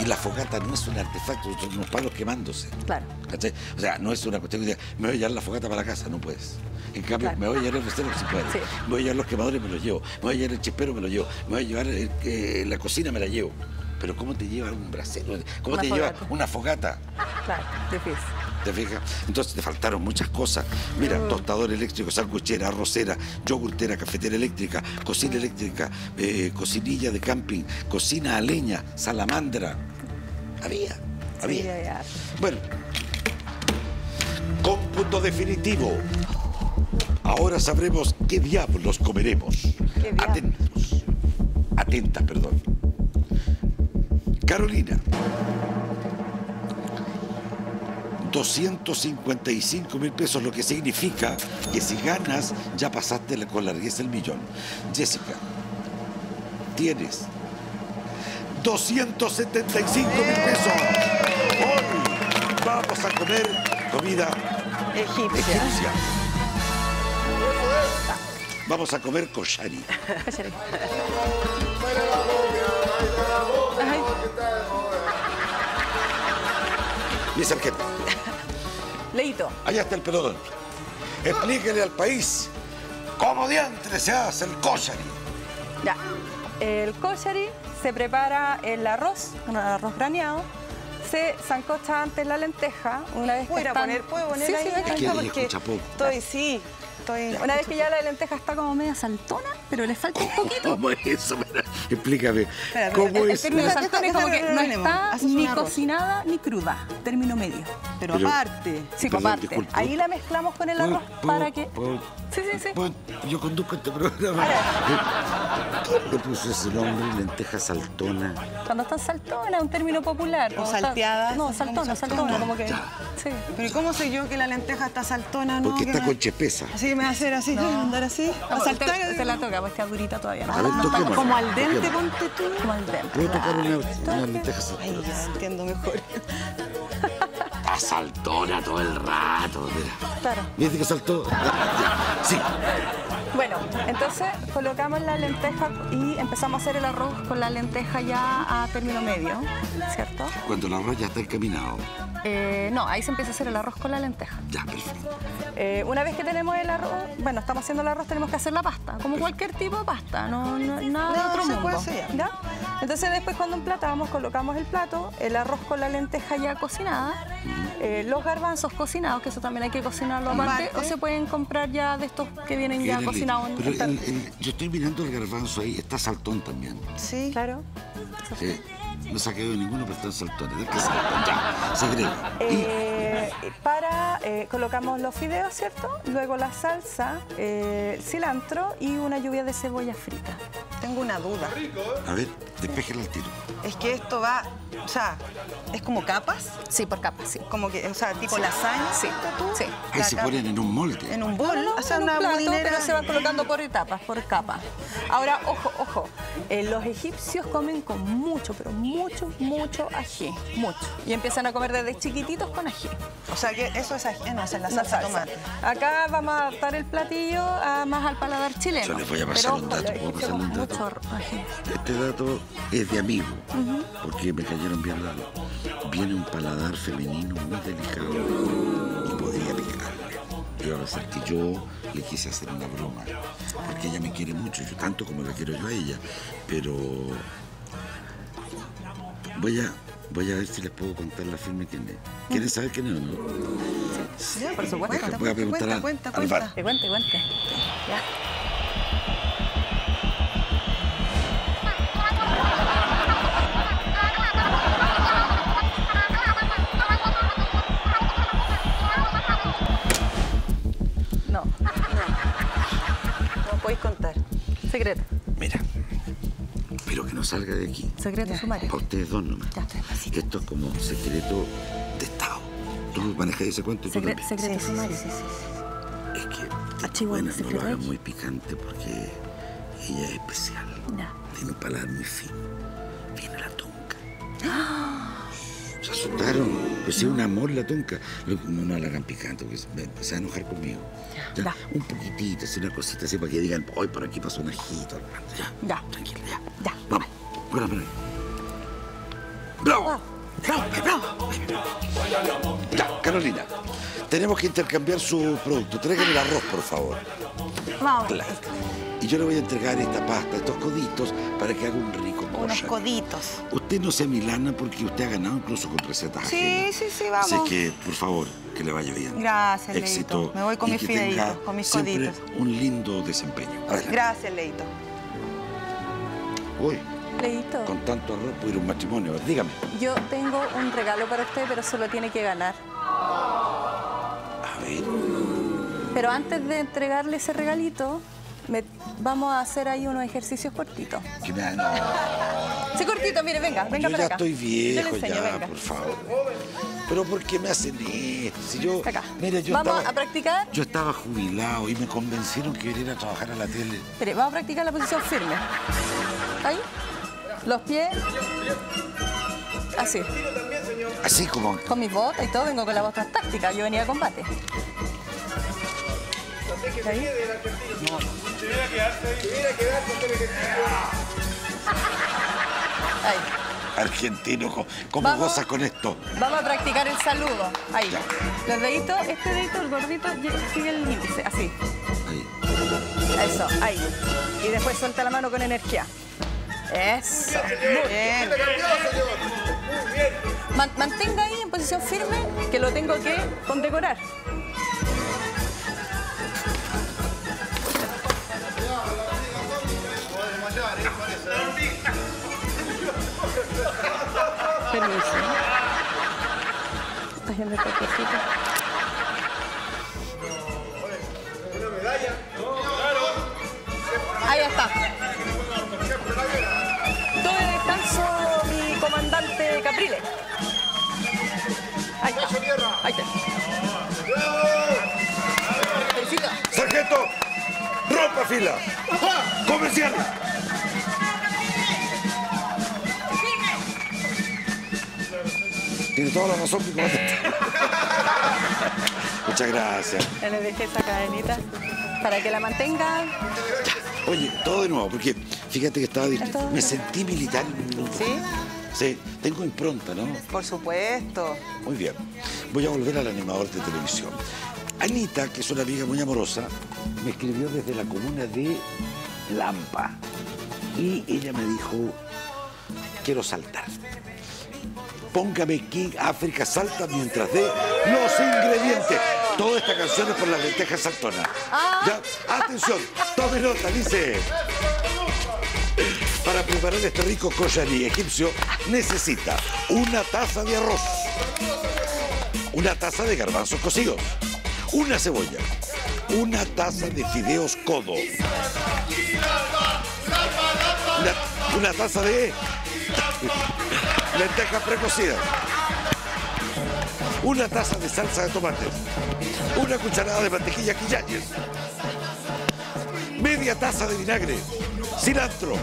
Y la fogata no es un artefacto, son unos palos quemándose. Claro. ¿Cachai? O sea, no es una cuestión que diga, me voy a llevar la fogata para la casa, no puedes. En cambio, Claro. me voy a llevar el sí puedes. Sí. Me voy a llevar los quemadores, me los llevo. Me voy a llevar el chispero, me lo llevo. Me voy a llevar el- eh, la cocina, me la llevo. Pero ¿cómo te lleva un brasero? ¿Cómo Una te lleva una fogata? Claro, difícil. ¿Te fijas? Entonces te faltaron muchas cosas. Mira, tostador eléctrico, sanguchera, arrocera, yogurtera, cafetera eléctrica, cocina eléctrica, eh, cocinilla de camping, cocina a leña, salamandra. Había, había. Sí, ya. Bueno, cómputo definitivo. Ahora sabremos qué diablos comeremos. ¿Qué diablos? Atentos. Atenta, perdón. Carolina. 255 mil pesos, lo que significa que si ganas ya pasaste la- con largueza el millón. Jessica, tienes 275 mil pesos. Hoy vamos a comer comida Egipcia. egipcia. Vamos a comer koshari. Mi sargento, Leito. allá está el pelotón. Explíquele al país cómo diantre se hace el koshari. Ya. El koshari se prepara el arroz, el arroz graneado. Se zancocha antes la lenteja. Una vez que ¿Puedo ir a están- poner, puedo poner Sí, ahí? sí, Es que porque escucha poco. Estoy, sí, estoy... Una vez que ya la lenteja está como media saltona, pero le falta un poquito. ¿Cómo es eso? Mira, Explícame. Espera, ¿Cómo El es? término Espera, saltón es como que no está ni cocinada ni cruda. Término medio. Pero, Pero- aparte. Sí, Perdón, comparte. disculpe. Ahí la mezclamos con el ¿Puedo- arroz puedo- para que. puedo- Sí, sí, sí. puedo- yo conduzco este programa. ¿Quién le puso ese nombre, lenteja saltona? Cuando están saltonas, es un término popular. O salteadas, No, saltona, saltona. saltona, como que. Sí. Pero ¿y cómo sé yo que la lenteja está saltona? No, Porque que está me- con chepesa. Así me va a hacer así, andar así, a No, saltar. usted, usted la toca, pues está durita todavía. ¿no? A ver, No está toquémosla. Como al dente, ponte tú. como al dente. ¿Puedo tocar una, una Toque. lenteja Ay, ya entiendo mejor. Está saltona todo el rato. Mira. Claro. ¿Viste que saltó? Sí. Bueno, entonces colocamos la lenteja y empezamos a hacer el arroz con la lenteja ya a término medio, ¿cierto? Cuando el arroz ya está encaminado. Eh, no, ahí se empieza a hacer el arroz con la lenteja. Ya, perfecto. Eh, una vez que tenemos el arroz, bueno, estamos haciendo el arroz, tenemos que hacer la pasta, como cualquier tipo de pasta, no, no- nada de No, otro se mundo. puede ya. Entonces después cuando emplatamos, colocamos el plato, el arroz con la lenteja ya cocinada, eh, los garbanzos cocinados, que eso también hay que cocinarlo aparte, o se pueden comprar ya de estos que vienen ya cocinados en Pero en tar- el- el- yo estoy mirando el garbanzo ahí, está saltón también. Sí. Claro. Sí. No se ha quedado ninguno, pero están saltones. ¿De qué saltón? Ya, se agrega. Y Eh, para, eh, colocamos los fideos, ¿cierto? Luego la salsa, eh, cilantro y una lluvia de cebolla frita. Tengo una duda. A ver, despéjela al tiro. Es que esto va, o sea, es como capas, Sí, por capas, sí. como que, o sea, tipo lasaña. Sí, ¿viste tú? sí. Ahí La se ponen en un molde. En un bol, o sea, en un una plato, budinera. pero se van colocando por etapas, por capas. Ahora, ojo, ojo, eh, los egipcios comen con mucho, pero mucho, mucho ají, mucho. Y empiezan a comer desde chiquititos con ají. O sea, que eso es ají, no, o sea, la salsa de salsa. tomate. Acá vamos a adaptar el platillo a- más al paladar chileno. Yo les voy a pasar Pero, un dato, ¿puedo pasarle un dato? mucho ají. Este dato es de amigo, porque me cayeron bien raros. Viene un paladar femenino muy delicado y podría picarle. Y va a ser que yo le quise hacer una broma, porque ella me quiere mucho, yo tanto como la quiero yo a ella, pero voy a, voy a ver si les puedo contar la firme quién es. ¿Quieren saber quién es o no? Sí, por supuesto. Deja, voy a preguntar cuenta, al- cuenta, al cuenta. bar. Te cuente, cuente. Ya. No, No podéis contar. secreto. Mira, Pero que no salga de aquí. Secreto sumario. Para ustedes dos nomás. Ya, despacito. Esto es como secreto de Estado. Tú manejas ese cuento y tú Secre- también. secreto Sí, sumario. sí, sí, sí. Es que, Archivo bueno, no lo hagas muy picante porque ella es especial. Ya. Tiene un paladar muy fino. Viene la tonca. Se asustaron. Pues sí, un amor la tonca. No, no la hagan picante porque se, me- se va a enojar conmigo. Ya, Ya. Un poquitito, así una cosita así para que digan, hoy por aquí pasó un ajito. hermano". Ya, Ya. tranquila, ya. Ya. Vamos. Fuera. ¡Bravo! Ah, bravo, bravo. Ya, Carolina. Tenemos que intercambiar su producto. Traigan el arroz, por favor. Vamos. Claro. Y yo le voy a entregar esta pasta, estos coditos, para que haga un rico Unos coditos. Usted no sea Milana porque usted ha ganado incluso con recetas Sí, ajenas. sí, sí, vamos. Así que, por favor, que le vaya bien. Gracias, Éxito. Leito. Me voy con y mis fideitos, con mis coditos. un lindo desempeño. Adelante. Gracias, Leito. Uy, Leito, con tanto arroz puedo ir a un matrimonio. Dígame. yo tengo un regalo para usted, pero solo tiene que ganar. A ver. Pero antes de entregarle ese regalito, me- vamos a hacer ahí unos ejercicios cortitos. Que me no. Sí, cortito, mire, venga, venga yo para ya acá. estoy Yo viejo, enseño, ya, venga. por favor. Pero ¿por qué me hacen esto? Si yo, Acá. mira, yo Vamos estaba, a practicar. Yo estaba jubilado y me convencieron que viniera a trabajar a la tele. Espere, vamos a practicar la posición firme. Ahí. Los pies. Así. Así como Con mis botas y todo, vengo con las botas tácticas. Yo venía a combate. Ahí. Ahí. argentino, co- ¿cómo Vamos. gozas con esto? Vamos a practicar el saludo. Ahí. Ya. Los deditos, este dedito, el gordito, sigue el índice. Así. Ahí. Eso, ahí. Y después suelta la mano con energía. Eso. Muy Bien. Man- mantenga ahí en posición firme que lo tengo que condecorar. Ahí está. Todo de descanso, mi comandante Capriles. Ahí está. Ahí está. ¡Sargento! ¡Rompa fila! ¡Comercial! Tiene toda la razón, mi comandante. Muchas gracias. Ya dejé esa cadenita para que la mantenga. Oye, todo de nuevo, porque fíjate que estaba Me sentí militar. ¿Sí? Sí, tengo impronta, ¿no? Por supuesto. Muy bien. Voy a volver al animador de televisión. Anita, que es una amiga muy amorosa, me escribió desde la comuna de Lampa. Y ella me dijo, quiero saltar. Póngame King África Salta mientras dé los ingredientes. Toda esta canción es por las lentejas saltonas. Ya, atención, tome nota, dice. Para preparar este rico koshari egipcio necesita una taza de arroz, una taza de garbanzos cocidos, una cebolla, una taza de fideos codo, una, una taza de lentejas precocidas, una taza de salsa de tomate, una cucharada de mantequilla quillayes, media taza de vinagre, cilantro,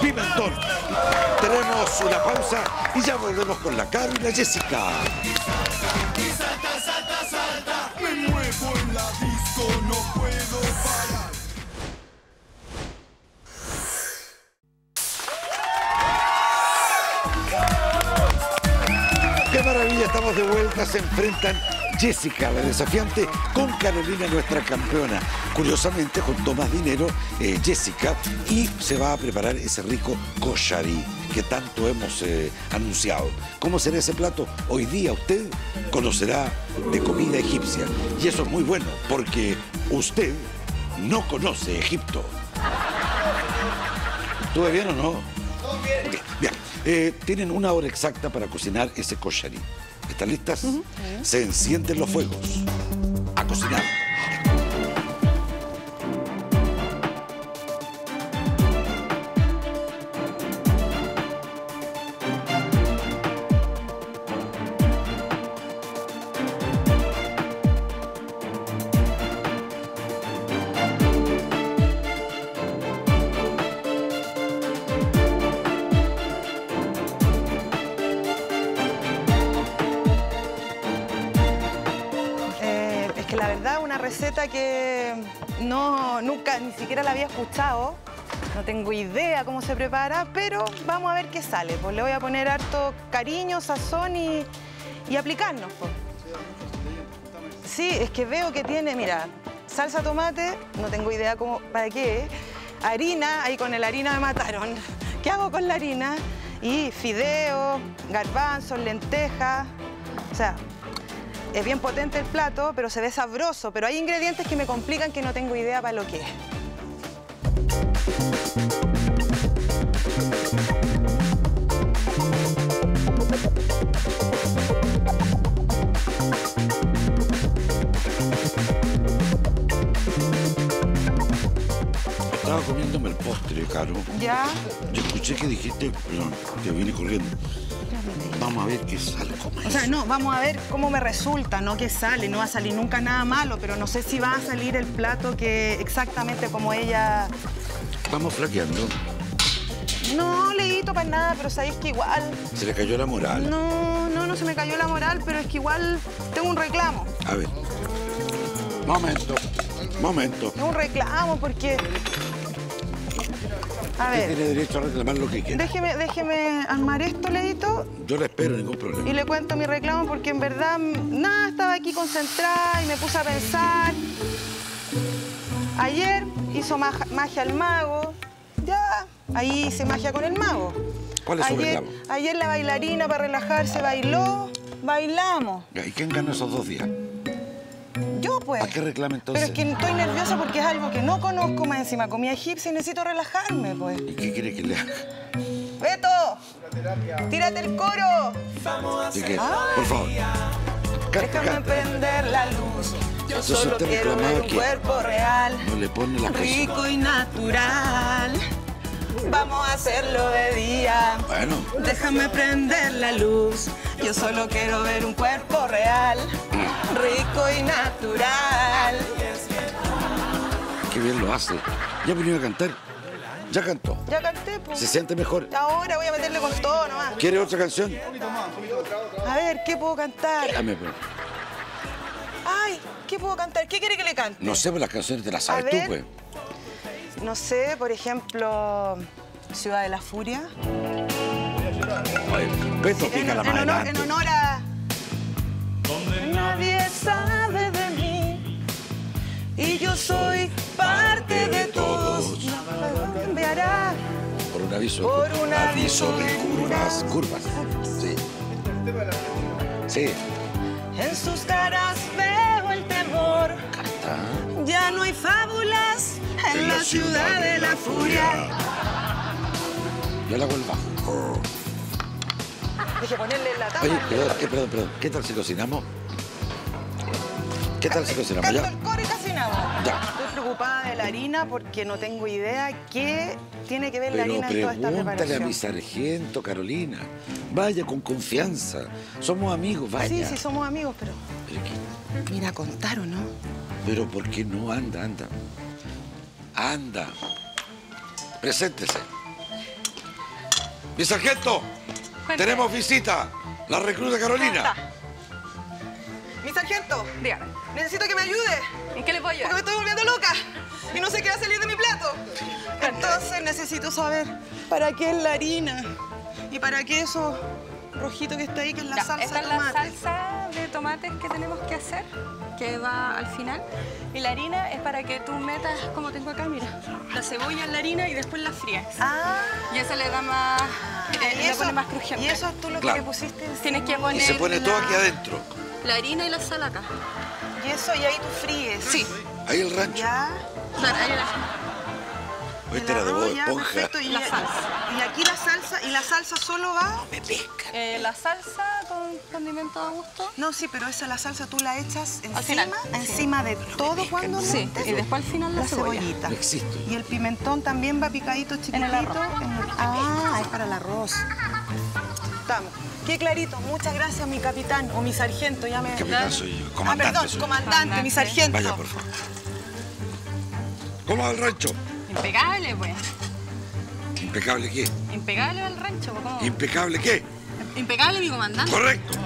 pimentón. Tenemos una pausa y ya volvemos con la Caro y la Jessica. De vuelta. Se enfrentan Jessica, la desafiante, con Carolina, nuestra campeona. Curiosamente, juntó más dinero eh, Jessica y se va a preparar ese rico koshari que tanto hemos eh, anunciado. ¿Cómo será ese plato? Hoy día usted conocerá de comida egipcia. Y eso es muy bueno, porque usted no conoce Egipto. ¿Estuve bien o no? Bien, Eh, tienen una hora exacta para cocinar ese koshari. ¿Están listas? Se encienden los fuegos. A cocinar. Siquiera la había escuchado. No tengo idea cómo se prepara, pero vamos a ver qué sale. Pues le voy a poner harto cariño, sazón y, aplicarnos. Pues. Sí, es que veo que tiene, mira, salsa tomate, no tengo idea cómo, para qué. Harina, ahí con la harina me mataron. ¿Qué hago con la harina? Y fideo, garbanzos, lentejas. O sea, es bien potente el plato, pero se ve sabroso. Pero hay ingredientes que me complican que no tengo idea para lo que es. Estaba comiéndome el postre, Caro. ¿Ya? Yo escuché que dijiste, perdón, te vine corriendo. Vamos a ver qué sale. ¿Cómo es? O sea, no, vamos a ver cómo me resulta, no que sale, no va a salir nunca nada malo, pero no sé si va a salir el plato que exactamente como ella... Vamos flaqueando. No, leíto para nada, pero sabéis que igual... Se le cayó la moral. No, no, no se me cayó la moral, pero es que igual tengo un reclamo. A ver. Momento. Momento. Tengo un reclamo porque... A Usted ver, tiene derecho a reclamar lo que quiera. déjeme, déjeme armar esto, leíto, Yo le espero, ningún problema. y le cuento mi reclamo porque en verdad, nada, estaba aquí concentrada y me puse a pensar. Ayer hizo magia el mago, ya, ahí hice magia con el mago. ¿Cuál es su ayer, reclamo? ayer la bailarina para relajarse bailó, bailamos. ¿Y quién ganó esos dos días? Yo pues. ¿A qué reclama Pero entonces? es que estoy nerviosa porque es algo que no conozco más encima. Comida egipcia y necesito relajarme, pues. ¿Y qué quiere que le haga? ¡Beto! ¡Tírate el coro! Así que, por favor. Canta, Déjame canta. prender la luz. Yo Entonces solo usted quiero reclamaba ver un que- cuerpo real, No le pone la cosa. rico y natural. Vamos a hacerlo de día. Bueno, Déjame prender la luz. Yo solo quiero ver un cuerpo real, rico y natural. qué bien lo hace. Ya venido a cantar. Ya cantó. Ya canté, pues. ¿Se siente mejor? Ahora voy a meterle con todo nomás. ¿Quiere otra canción? A ver, ¿qué puedo cantar? Dame, pues. Ay, ¿qué puedo cantar? ¿Qué quiere que le cante? No sé, pues las canciones te las sabes tú, ver. pues. No sé, por ejemplo, Ciudad de la Furia. Oye, Beto, En, pícala en honor, adelante. en honor a... Nadie sabe de mí y yo soy parte de todos. Nada cambiará. Por un aviso. Por un aviso de curvas. Curvas. Sí. Sí. En sus caras veo Ya no hay fábulas en, la ciudad de la furia. Yo la hago el bajo. Dije ponerle la tapa. Oye, perdón, eh, perdón, perdón. ¿Qué tal si cocinamos? ¿Qué tal si cocinamos? ¿Ya? el coro y cocinamos. Ya. Estoy preocupada de la harina porque no tengo idea qué tiene que ver la harina en toda esta pregúntale a preparación. mi sargento, Carolina. Vaya con confianza. Somos amigos, vaya. Sí, sí, somos amigos, pero Pero, ¿qué? Mira, contar o no. pero ¿por qué no? Anda, anda. Anda. Preséntese. Mi sargento, tenemos visita. La recluta Carolina. Mi sargento, Dígame, necesito que me ayude ¿en qué le puedo porque me estoy volviendo loca y no sé qué va a salir de mi plato. Entonces necesito saber para qué es la harina y para qué eso rojito que está ahí, que es la Ya, salsa esta de es la tomate. salsa tomates que tenemos que hacer, que va al final. Y la harina es para que tú metas, como tengo acá, mira, la cebolla en la harina y después la frías. Ah, Y eso le da más, eh, y le eso, pone más crujiente. y eso es tú lo Claro. que le pusiste. Tienes que poner Y se pone todo la- aquí adentro. La harina y la sal acá. Y eso, y ahí tú fríes. Sí. Ahí el rancho. Ya. Claro, ahí la... Este era de arroz, ya, Esponja. perfecto. Y, La salsa. y aquí la salsa, y la salsa solo va. Eh, la salsa con condimento a gusto. No, sí, pero esa la salsa tú la echas encima, final, encima de todo cuando Sí, montes. y después al final la, cebollita. No existe. Y el pimentón también va picadito chiquitito. el arroz. en el- Ah, es para el arroz. Estamos. Qué clarito. Muchas gracias, mi capitán o mi sargento. Ya me... Capitán soy yo. ah, Comandante perdón, soy yo. comandante, mi Comandante. sargento. Vaya, por favor. ¿Cómo va el rancho? Impecable, pues. ¿Impecable qué? Impecable el rancho, pues, ¿cómo? ¿Impecable qué? Impecable mi comandante. Correcto.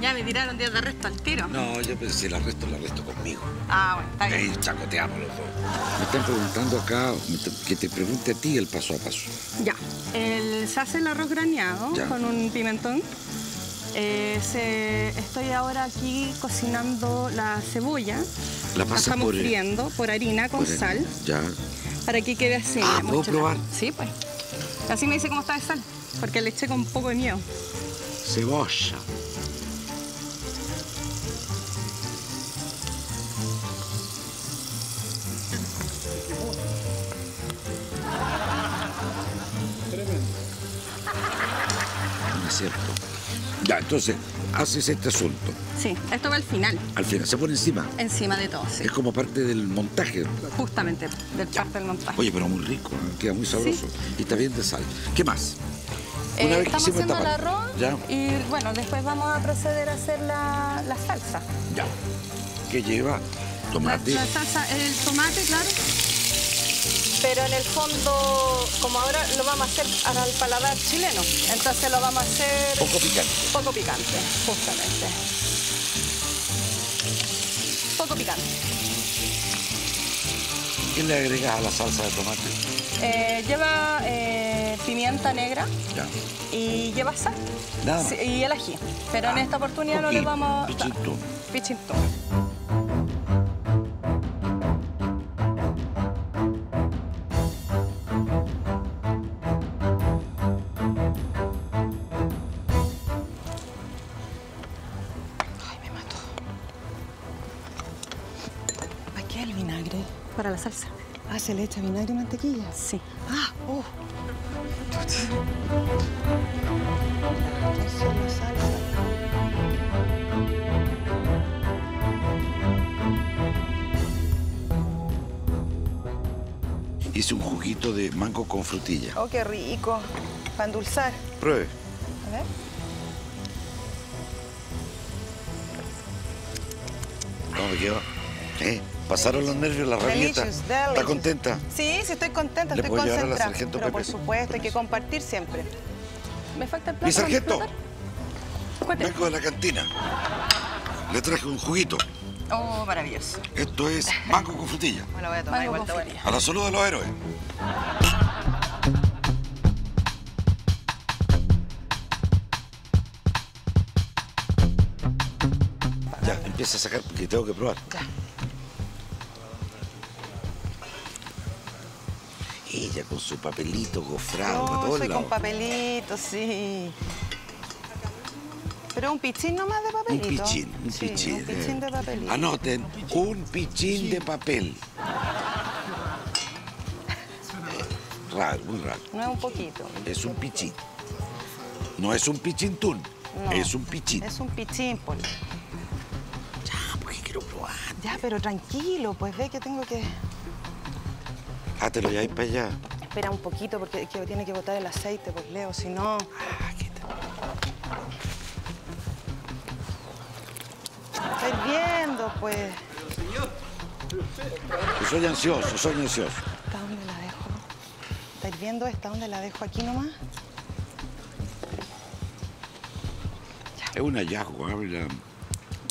Ya me tiraron días de arresto al tiro. No, yo pensé, el arresto, el arresto conmigo. Ah, bueno, está bien. Ahí chacoteamos los dos. Me están preguntando acá que te pregunte a ti el paso a paso. Ya. El- se hace el arroz graneado Ya. con un pimentón. Eh, se- estoy ahora aquí cocinando la cebolla. La La estamos por... friendo por harina con por sal Ya. para que quede así. Ah, ¿puedo probar? Sí, pues. Así me dice cómo está de sal, porque le eché con un poco de miedo. Cebolla. No es cierto. Ya, entonces, haces este asunto. Sí, esto va al final, Al final se pone encima. encima de todo, sí. Es como parte del montaje. Justamente del parte del montaje. Oye, pero muy rico, ¿eh? queda muy sabroso. Y está bien de sal. ¿Qué más? Eh, Una vez estamos haciendo el arroz Ya, y bueno, después vamos a proceder a hacer la, la salsa. ya. ¿Qué lleva? La, Tomate. la salsa, el tomate, claro. Pero en el fondo, como ahora lo vamos a hacer para el paladar chileno, entonces lo vamos a hacer Poco picante. poco picante, justamente. Poco picante. ¿Qué le agregas a la salsa de tomate? Eh, lleva eh, pimienta negra Ya. y lleva sal. Nada más. Sí, y el ají. Pero en Ah, esta oportunidad no le vamos a... pichito. Pichintón. Se le echa vinagre y mantequilla. Sí. Ah, oh. Entonces la salsa. Hice un juguito de mango con frutilla. Oh, qué rico. Para endulzar. Pruebe. ¿Pasaron los nervios, la rabieta? Delicious, ¿Está delicious. contenta? Sí, sí, estoy contenta, ¿Le estoy puedo llevar a la concentrada. sargento Pero por supuesto, hay que compartir siempre. ¿Me falta el plato? ¡Mi sargento! Vengo de la cantina. Le traje un juguito. Oh, maravilloso. Esto es mango con frutilla. Me lo voy a tomar Mango igual con te voy. frutilla. A la salud de los héroes. Ya, empieza a sacar porque tengo que probar. Ya. Ella con su papelito gofrado No, todos soy con papelito, sí. Pero un pichín nomás de Un papelito. pichín, un Sí, pichín. Un pichín eh. de papelito. Anoten, un pichín de papel. Eh, Raro, muy raro. No es un poquito. Es un pichín. No es un pichintún, No. es un pichín. Es un pichín, Poli. Ya, porque quiero probar. Ya, pero tranquilo, pues ve que tengo que... Ah, te lo lleváis para allá. Espera un poquito porque que tiene que botar el aceite, pues Leo, si no... Ah, qué tal. Está hirviendo, pues. Yo soy ansioso, soy ansioso. ¿Está dónde la dejo? ¿Está hirviendo esta? ¿Dónde la dejo? ¿Aquí nomás? Es un hallazgo, ¿eh? la,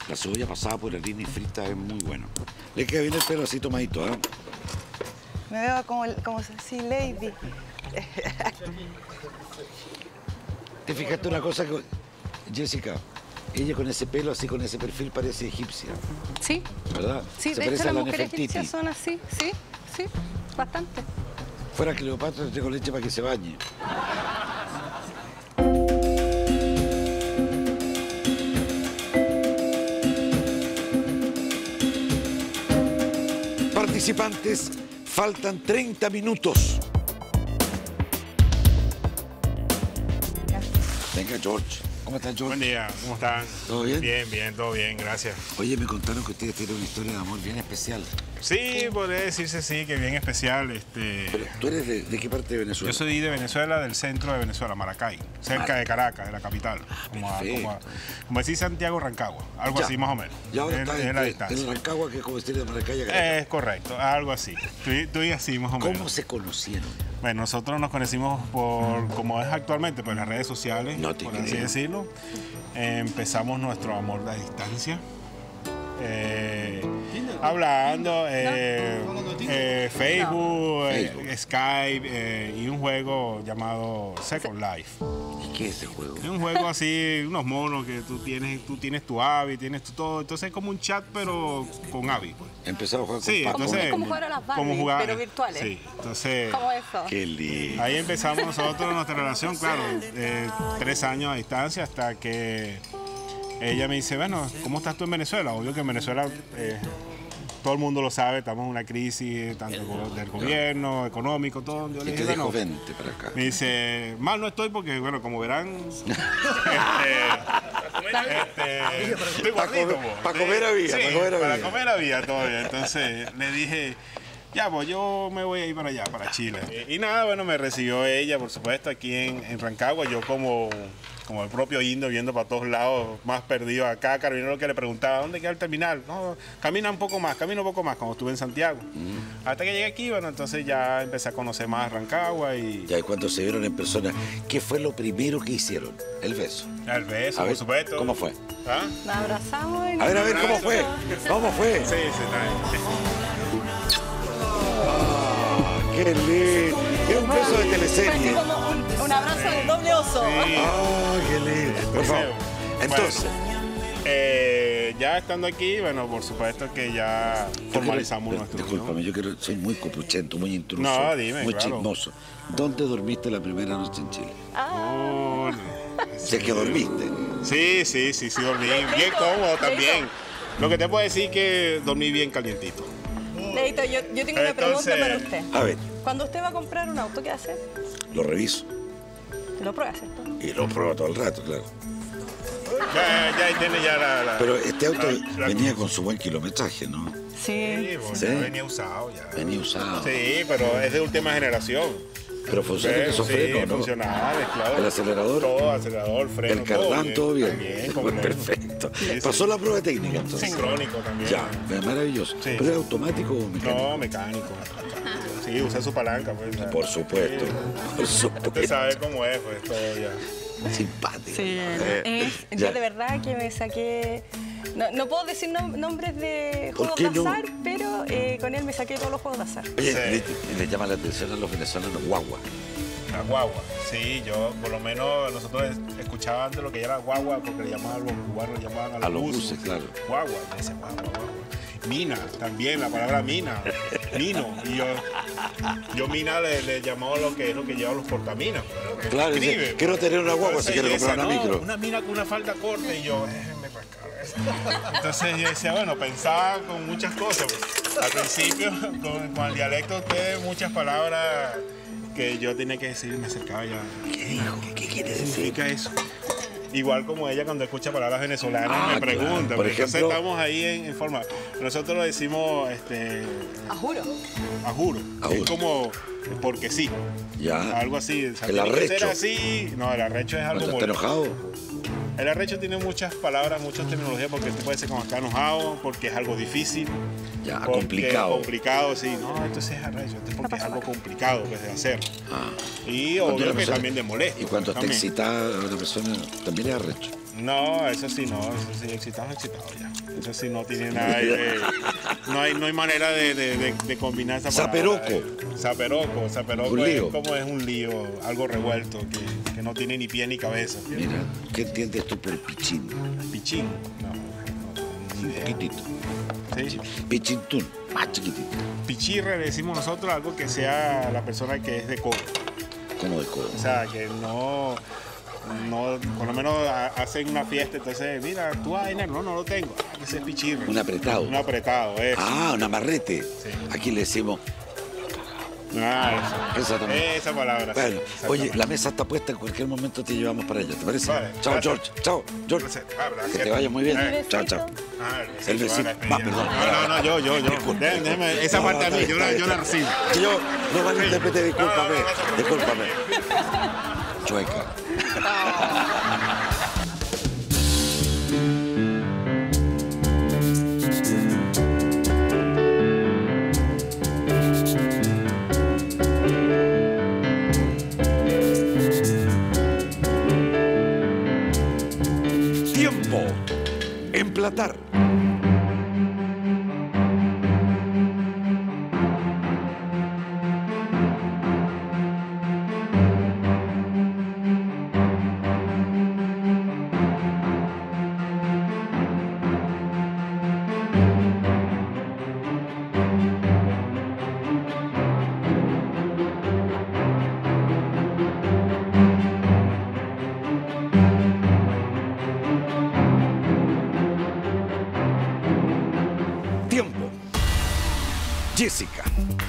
la cebolla pasada por harina y frita es muy bueno. Le queda bien el pelo así tomadito, ¿eh? Me veo como, como lady. ¿Te fijaste una cosa que... Jessica, ella con ese pelo así, con ese perfil parece egipcia, Sí, ¿verdad? sí, Se de parece hecho a las la mujeres Nefertiti. egipcias son así, sí, sí, bastante. Fuera Cleopatra, le traigo leche para que se bañe. Participantes, faltan 30 minutos. Venga, George. ¿Cómo estás, George? Buen día, ¿cómo están? ¿Todo bien? Bien, bien, todo bien, gracias. Oye, me contaron que ustedes tienen una historia de amor bien especial. Sí, podría decirse sí, que bien especial. Este, Pero, ¿Tú eres de, de qué parte de Venezuela? yo soy de Venezuela, del centro de Venezuela, Maracay, cerca de Caracas, de la capital. Como, a- como, a- como decir Santiago Rancagua, algo Ya. así más o menos. Y ahora está en, la en. Rancagua, que es como decir de Maracaya. Es correcto, algo así. Tú, y- tú y así más o menos. ¿Cómo se conocieron? Bueno, nosotros nos conocimos por, como es actualmente, por las redes sociales, No por así decirlo. Eh, empezamos nuestro amor a distancia. Eh, hablando, eh, eh, Facebook, eh, Facebook. Skype eh, y un juego llamado Second Life. ¿Y qué es ese juego? Es un juego así, unos monos que tú tienes, tú tienes tu Avi, tienes tu todo. Entonces es como un chat, pero con Avi. pues. Empezaba a jugar Sí, con Paco. entonces. es como jugar a las Barbie, pero virtuales. Sí, entonces. ¿Cómo eso? Qué lindo. Ahí empezamos nosotros nuestra relación, claro, eh, tres años a distancia hasta que ella me dice, bueno, ¿cómo estás tú en Venezuela? Obvio que en Venezuela eh, todo el mundo lo sabe, estamos en una crisis, tanto del gobierno, económico, todo. Yo Y le dije, dijo, bueno, vente para acá. me dice, mal no estoy porque, bueno, como verán, este, este, estoy Pa' gordito, comer- po. pa' comer había, Sí, pa' comer para había. comer había todavía. Entonces le dije, ya, pues yo me voy a ir para allá, para Chile. Y, y nada, bueno, me recibió ella, por supuesto, aquí en, en Rancagua. Yo como, como el propio indio, viendo para todos lados, más perdido acá. Carolina lo que le preguntaba, ¿dónde queda el terminal? No, camina un poco más, camina un poco más, como estuve en Santiago. Mm. Hasta que llegué aquí, bueno, entonces ya empecé a conocer más Rancagua y... Ya, y cuando se vieron en persona, ¿qué fue lo primero que hicieron? El beso. El beso, A ver, por supuesto. ¿cómo fue? ¿Ah? Nos abrazamos y A ver, a ver, ¿cómo fue? ¿Cómo fue? Sí, sí, está bien. ¡Qué lindo! Es un beso de teleserie. como un, un abrazo de doble oso. Sí. ¡Ah, qué lindo! Por favor. Entonces, Eh, ya estando aquí, bueno, por supuesto que ya quiero- formalizamos nuestro Discúlpame, yo quiero, soy muy copuchento, muy intruso. No, dime, Muy claro. chismoso. ¿Dónde dormiste la primera noche en Chile? Oh, Sé que dormiste. sí, sí, sí, sí, dormí bien cómodo también. Lo que te puedo decir es que dormí bien calientito. Leito, yo, yo tengo una pregunta para usted. A ver, Cuando usted va a comprar un auto, ¿qué hace? lo reviso. Lo prueba, ¿cierto? Y lo pruebo todo el rato, claro. Ya, ya ahí tiene ya la... la- Pero este auto la- la- venía con su buen kilometraje, ¿no? Sí, Sí. ya venía usado ya. Venía usado. Sí, pero es de última generación. Pero funciona Sí, esos sí, frenos, ¿no? funcionales, claro. ¿El acelerador? Todo, acelerador, freno, El cardán, todo bien. Bien, como no. Perfecto. Sí, Pasó sí. la prueba técnica entonces. Sincrónico también. Ya, es maravilloso. ¿Pero es automático o mecánico? No, mecánico. Sí, usa su palanca, pues. Por supuesto, por Usted supuesto. sabe cómo es, pues, todo ya. Simpático. Sí, Eh, es- ya. yo de verdad que me saqué. No, no puedo decir nom- nombres de ¿Por juegos de no? azar, pero eh, con él me saqué todos los juegos de azar. Oye, Sí. le, le llama la atención a los venezolanos guagua. La guagua. Sí, yo, por lo menos, nosotros es- escuchábamos antes lo que era guagua, porque le llamaban a los cubanos, le llamaban a los, A los buses. buses, claro. Guagua, me dice guagua, guagua. Mina, también, la palabra mina. Mino. Y yo, yo mina le, le llamaba lo que es lo que lleva los portaminas. lo Claro, dice, escribe. quiero tener una guagua si quiero comprar una "No, micro. Una mina con una falda corta y yo, me rascaba. Entonces yo decía, bueno, pensaba con muchas cosas. Al principio, con, con el dialecto, ustedes muchas palabras que yo tenía que decir, me acercaba ya. ¿Qué dijo? ¿Qué, qué quiere ¿Qué decir? significa eso? Igual como ella cuando escucha palabras venezolanas Ah, me claro. pregunta. Por pues, entonces ejemplo- estamos ahí en, en forma. Nosotros lo decimos este, A juro. a juro. A juro. Es como porque sí. Ya. Algo así. o sea, El ser arrecho. así. No, el arrecho es algo Cuando está muy- enojado, El arrecho tiene muchas palabras, muchas terminologías, porque tú puedes ser como está enojado, porque es algo difícil. ya, complicado. complicado, sí. No, esto sí es arrecho, esto es porque es algo complicado pues, de hacer. Ah. Y obvio que persona- también de molesto. Y cuando está también. excitada una persona, también es arrecho. No, eso sí, no, eso sí, excitado, excitado ya. Eso sí no tiene nada de, no hay, no hay manera de, de, de- de combinar esa palabra. Zaperoco. Zaperoco, zaperoco Un es lío. como es un lío, algo revuelto, que, que no tiene ni pie ni cabeza. Mira, ¿qué entiendes tú por pichín? Pichín, no, no, ni Un idea. poquitito. Sí. Pichintún, más chiquitito. Pichirre le decimos nosotros algo que sea la persona que es de codo. Como de codo. O sea, que no, no por lo menos ha- hacen una fiesta, entonces, mira, tú vas a dinero, no, no lo tengo. Ah, ese es pichirre. Un apretado. Un apretado, eso. Ah, un amarrete. Sí. Aquí le decimos Ah, Esa esa, también. esa palabra. sí, Bueno, oye, la mesa está puesta, en cualquier momento te llevamos para allá, ¿te parece? Vale, chao, gracias. George. Chao, George. Gracias. Ah. Que te vaya muy bien. Eh. Chao, chao. Ah, El besito. va, perdón. No, no, no, yo, yo, yo. Déjame, esa No, parte a está mí, yo, la, yo la recibo. Yo no discúlpame, no, no, no. discúlpame. Chueca. Tiempo. Emplatar.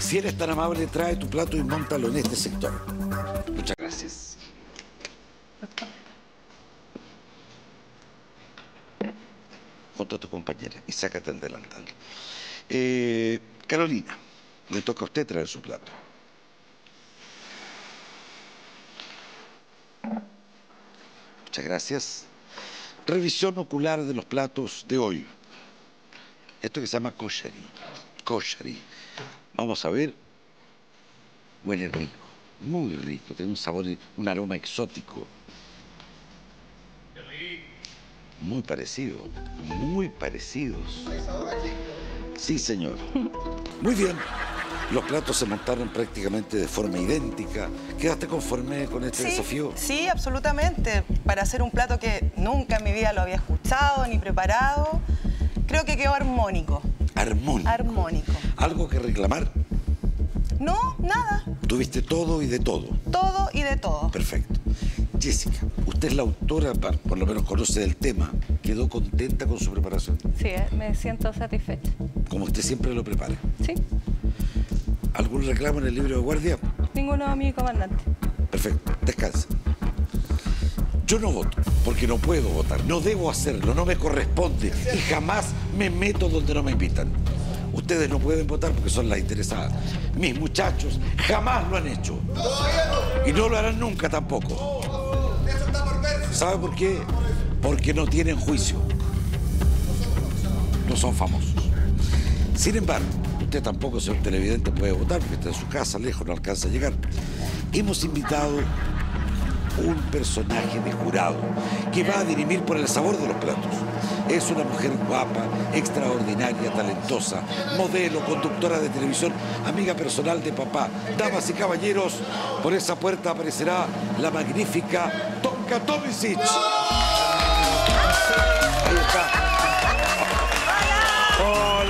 Si eres tan amable, trae tu plato y montalo en este sector. Muchas gracias. Junto a tu compañera y sácate el delantal. Eh, Carolina, le toca a usted traer su plato. Muchas gracias. Revisión ocular de los platos de hoy. Esto que se llama koshari. Koshari. Vamos a ver. Huele rico. Muy rico. Tiene un sabor, y un aroma exótico. Muy parecido. Muy parecidos. Sí, señor. Muy bien. Los platos se montaron prácticamente de forma idéntica. ¿Quedaste conforme con este desafío? sí, absolutamente. Para hacer un plato que nunca en mi vida lo había escuchado ni preparado, creo que quedó armónico. Armónico. Armónico. ¿Algo que reclamar? No, nada. Tuviste todo y de todo. Todo y de todo. Perfecto. Jessica, usted es la autora, por lo menos conoce del tema. ¿Quedó contenta con su preparación? Sí, eh, me siento satisfecha. Como usted siempre lo prepara. Sí, ¿Algún reclamo en el libro de guardia? ninguno mi comandante. Perfecto, descansa. Yo no voto, porque no puedo votar, no debo hacerlo, no me corresponde y jamás me meto donde no me invitan. Ustedes no pueden votar porque son las interesadas. Mis muchachos jamás lo han hecho. Y no lo harán nunca tampoco. ¿Sabe por qué? Porque no tienen juicio. No son famosos. Sin embargo, usted tampoco, señor televidente, puede votar porque está en su casa, lejos, no alcanza a llegar. Hemos invitado un personaje de jurado que va a dirimir por el sabor de los platos. Es una mujer guapa, extraordinaria, talentosa, modelo, conductora de televisión, amiga personal de papá. Damas y caballeros, por esa puerta aparecerá la magnífica Tonka Tomisic.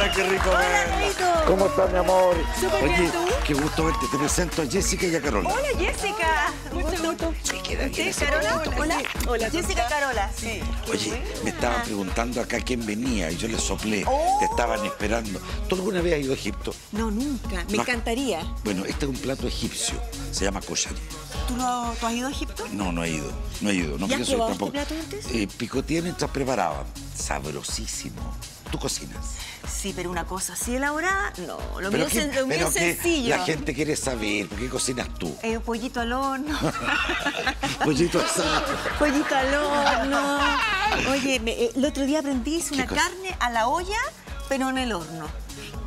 Hola, qué rico verla. ¿Cómo estás, mi amor? Súper bien, Oye, ¿tú? qué gusto verte. Te presento a Jessica y a Carola. Hola Jessica. Mucho gusto. ¿Usted, Carola? Hola. Hola. Jessica Carola. Sí. Oye, me estaban preguntando acá quién venía y yo les soplé. Oh. Te estaban esperando. ¿Tú alguna vez has ido a Egipto? No, nunca. Me No. encantaría. Bueno, este es un plato egipcio. Se llama koshari. ¿Tú, lo- tú has ido a Egipto? No, no he ido. No he ido. No ¿Ya has probado este plato antes? Eh, picoteé mientras preparaban. Sabrosísimo. ¿Tú cocinas? Sí, pero una cosa así elaborada, no. Lo mío, qué- es, lo mío es sencillo. La gente quiere saber. ¿Por qué cocinas tú? Eh, pollito al horno. Pollito asado. pollito al horno. Oye, me- eh, el otro día aprendí hice ¿Qué una cosa? carne a la olla, pero en el horno.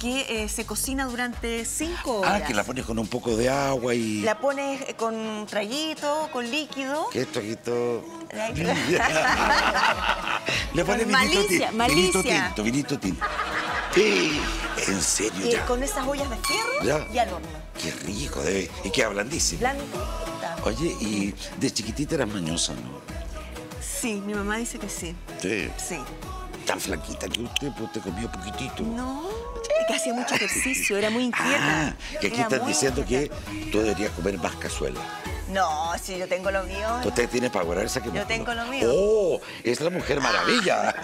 Que eh, se cocina durante cinco horas. Ah, que la pones con un poco de agua y... La pones eh, con traguito, con líquido. Esto... La- Le pones malicia, malicia. vinito tinto, vinito tinto. Sí, en serio Y ya. con esas ollas de fierro Ya. y al horno. Qué rico, debe. Y queda blandísimo. Blandita. Oye, y de chiquitita eras mañosa, ¿no? Sí, mi mamá dice que sí. Sí. Sí. Tan flaquita que usted, pues te comió poquitito. No, que hacía mucho ejercicio, era muy inquieta. Ah, que aquí Era están muy diciendo que tú deberías comer más cazuela. No, si yo tengo lo mío. Usted tiene para guardarse que Yo tengo lo mío. ¡Oh! Es la Mujer Maravilla.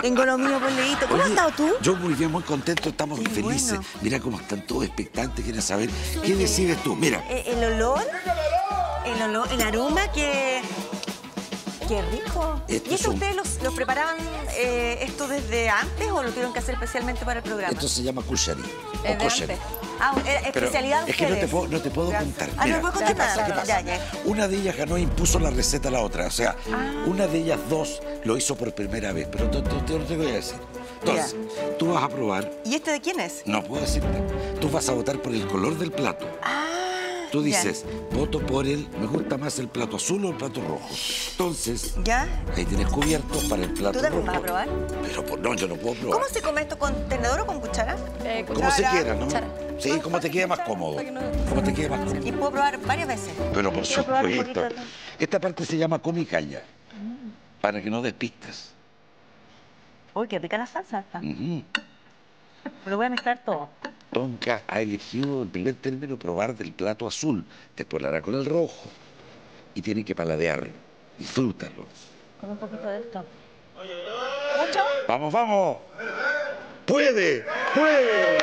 Tengo lo mío, Leito. ¿Cómo has estado tú? Yo muy bien, muy contento, estamos Qué felices. bueno. Mira cómo están todos expectantes, quieren saber. ¿Qué decides tú? Mira, Eh, El olor, el olor, el aroma que... ¡Qué rico! Esto ¿Y es esto un- ustedes los, los preparaban eh, esto desde antes o lo tuvieron que hacer especialmente para el programa? esto se llama kushari. Es o antes. Ah, Pero especialidad de es que no te puedo, no te puedo contar. Ah, no Mira, puedo ¿qué contar pasa? nada. ¿Qué pasa? Ya, ya. Una de ellas ganó e impuso la receta a la otra. O sea, Ah. una de ellas dos lo hizo por primera vez. Pero te, te- te lo tengo que decir. Entonces, tú vas a probar. ¿Y este de quién es? No puedo decirte. Tú vas a votar por el color del plato. Ah, Tú ya. dices, voto por el, me gusta más el plato azul o el plato rojo. Entonces, ¿Ya? ahí tienes cubierto para el plato ¿Tú también rojo. vas a probar? Pero por- no, yo no puedo probar. ¿Cómo se come esto? ¿Con tenedor o con cuchara? Eh, Como se quiera, ¿no? cuchara. Sí, como te quede más cómodo. Como te quede más cómodo. Y puedo probar varias veces. Pero por supuesto. Esta parte se llama comicaya. Para que no despistas. Uy, qué rica la salsa. esta. Ujú. Lo voy a mezclar todo. Tonka ha elegido en primer término probar del plato azul. Después lo hará con el rojo. Y tiene que paladearlo. Disfrútalo. Con un poquito de esto. ¡Vamos, vamos! ¡Puede! ¡Puede!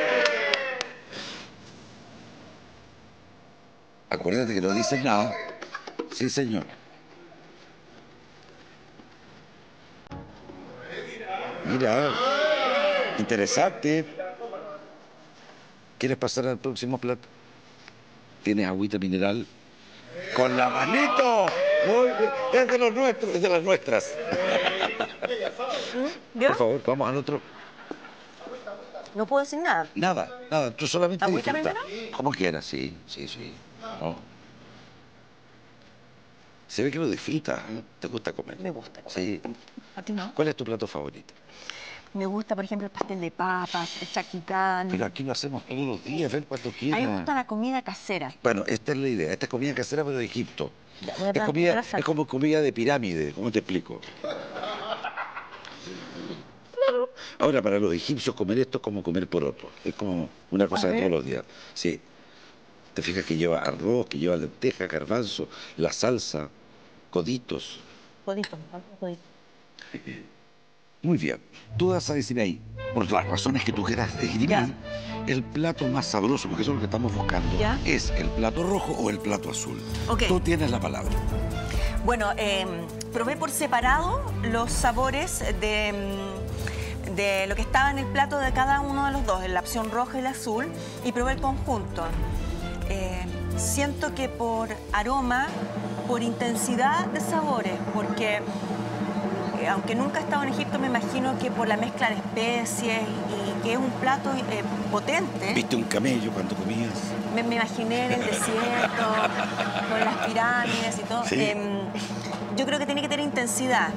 Acuérdate que no dices nada. Sí, señor. Mira, interesante. ¿Quieres pasar al próximo plato? ¿Tienes agüita mineral? ¡Con la manito! Muy bien. Es de los nuestros, es de las nuestras. ¿Vio? Por favor, vamos al otro. No puedo decir nada. Nada, nada, tú solamente ¿Agüita disfruta. Como quieras, sí, sí, sí. No. Se ve que lo disfrutas. ¿Te gusta comer? Me gusta comer. Sí. ¿A ti no? ¿Cuál es tu plato favorito? Me gusta, por ejemplo, el pastel de papas, el chaquitán. Pero aquí lo hacemos todos los días, ven cuando A mí quieras. me gusta la comida casera. Bueno, esta es la idea. Esta es comida casera, pero de Egipto. Es, comida, es como comida de pirámide, ¿cómo te explico? Ahora, para los egipcios comer esto es como comer por otro. Es como una cosa de todos los días. Sí. Te fijas que lleva arroz, que lleva lenteja, garbanzo, la salsa, coditos. Codito, codito. Muy bien. Tú vas a decir ahí, por las razones que tú quieras esgrimir, el plato más sabroso, porque eso es lo que estamos buscando, Ya. es el plato rojo o el plato azul. Ok. Tú tienes la palabra. Bueno, eh, probé por separado los sabores de, mm, de lo que estaba en el plato de cada uno de los dos, en la opción roja y la azul, y probé el conjunto. Eh, siento que por aroma, por intensidad de sabores, porque eh, aunque nunca he estado en Egipto, me imagino que por la mezcla de especies y que es un plato eh, potente. ¿Viste un camello cuando comías? Me, me imaginé en el desierto, con las pirámides y todo. Sí. Em, yo creo que tiene que tener intensidad.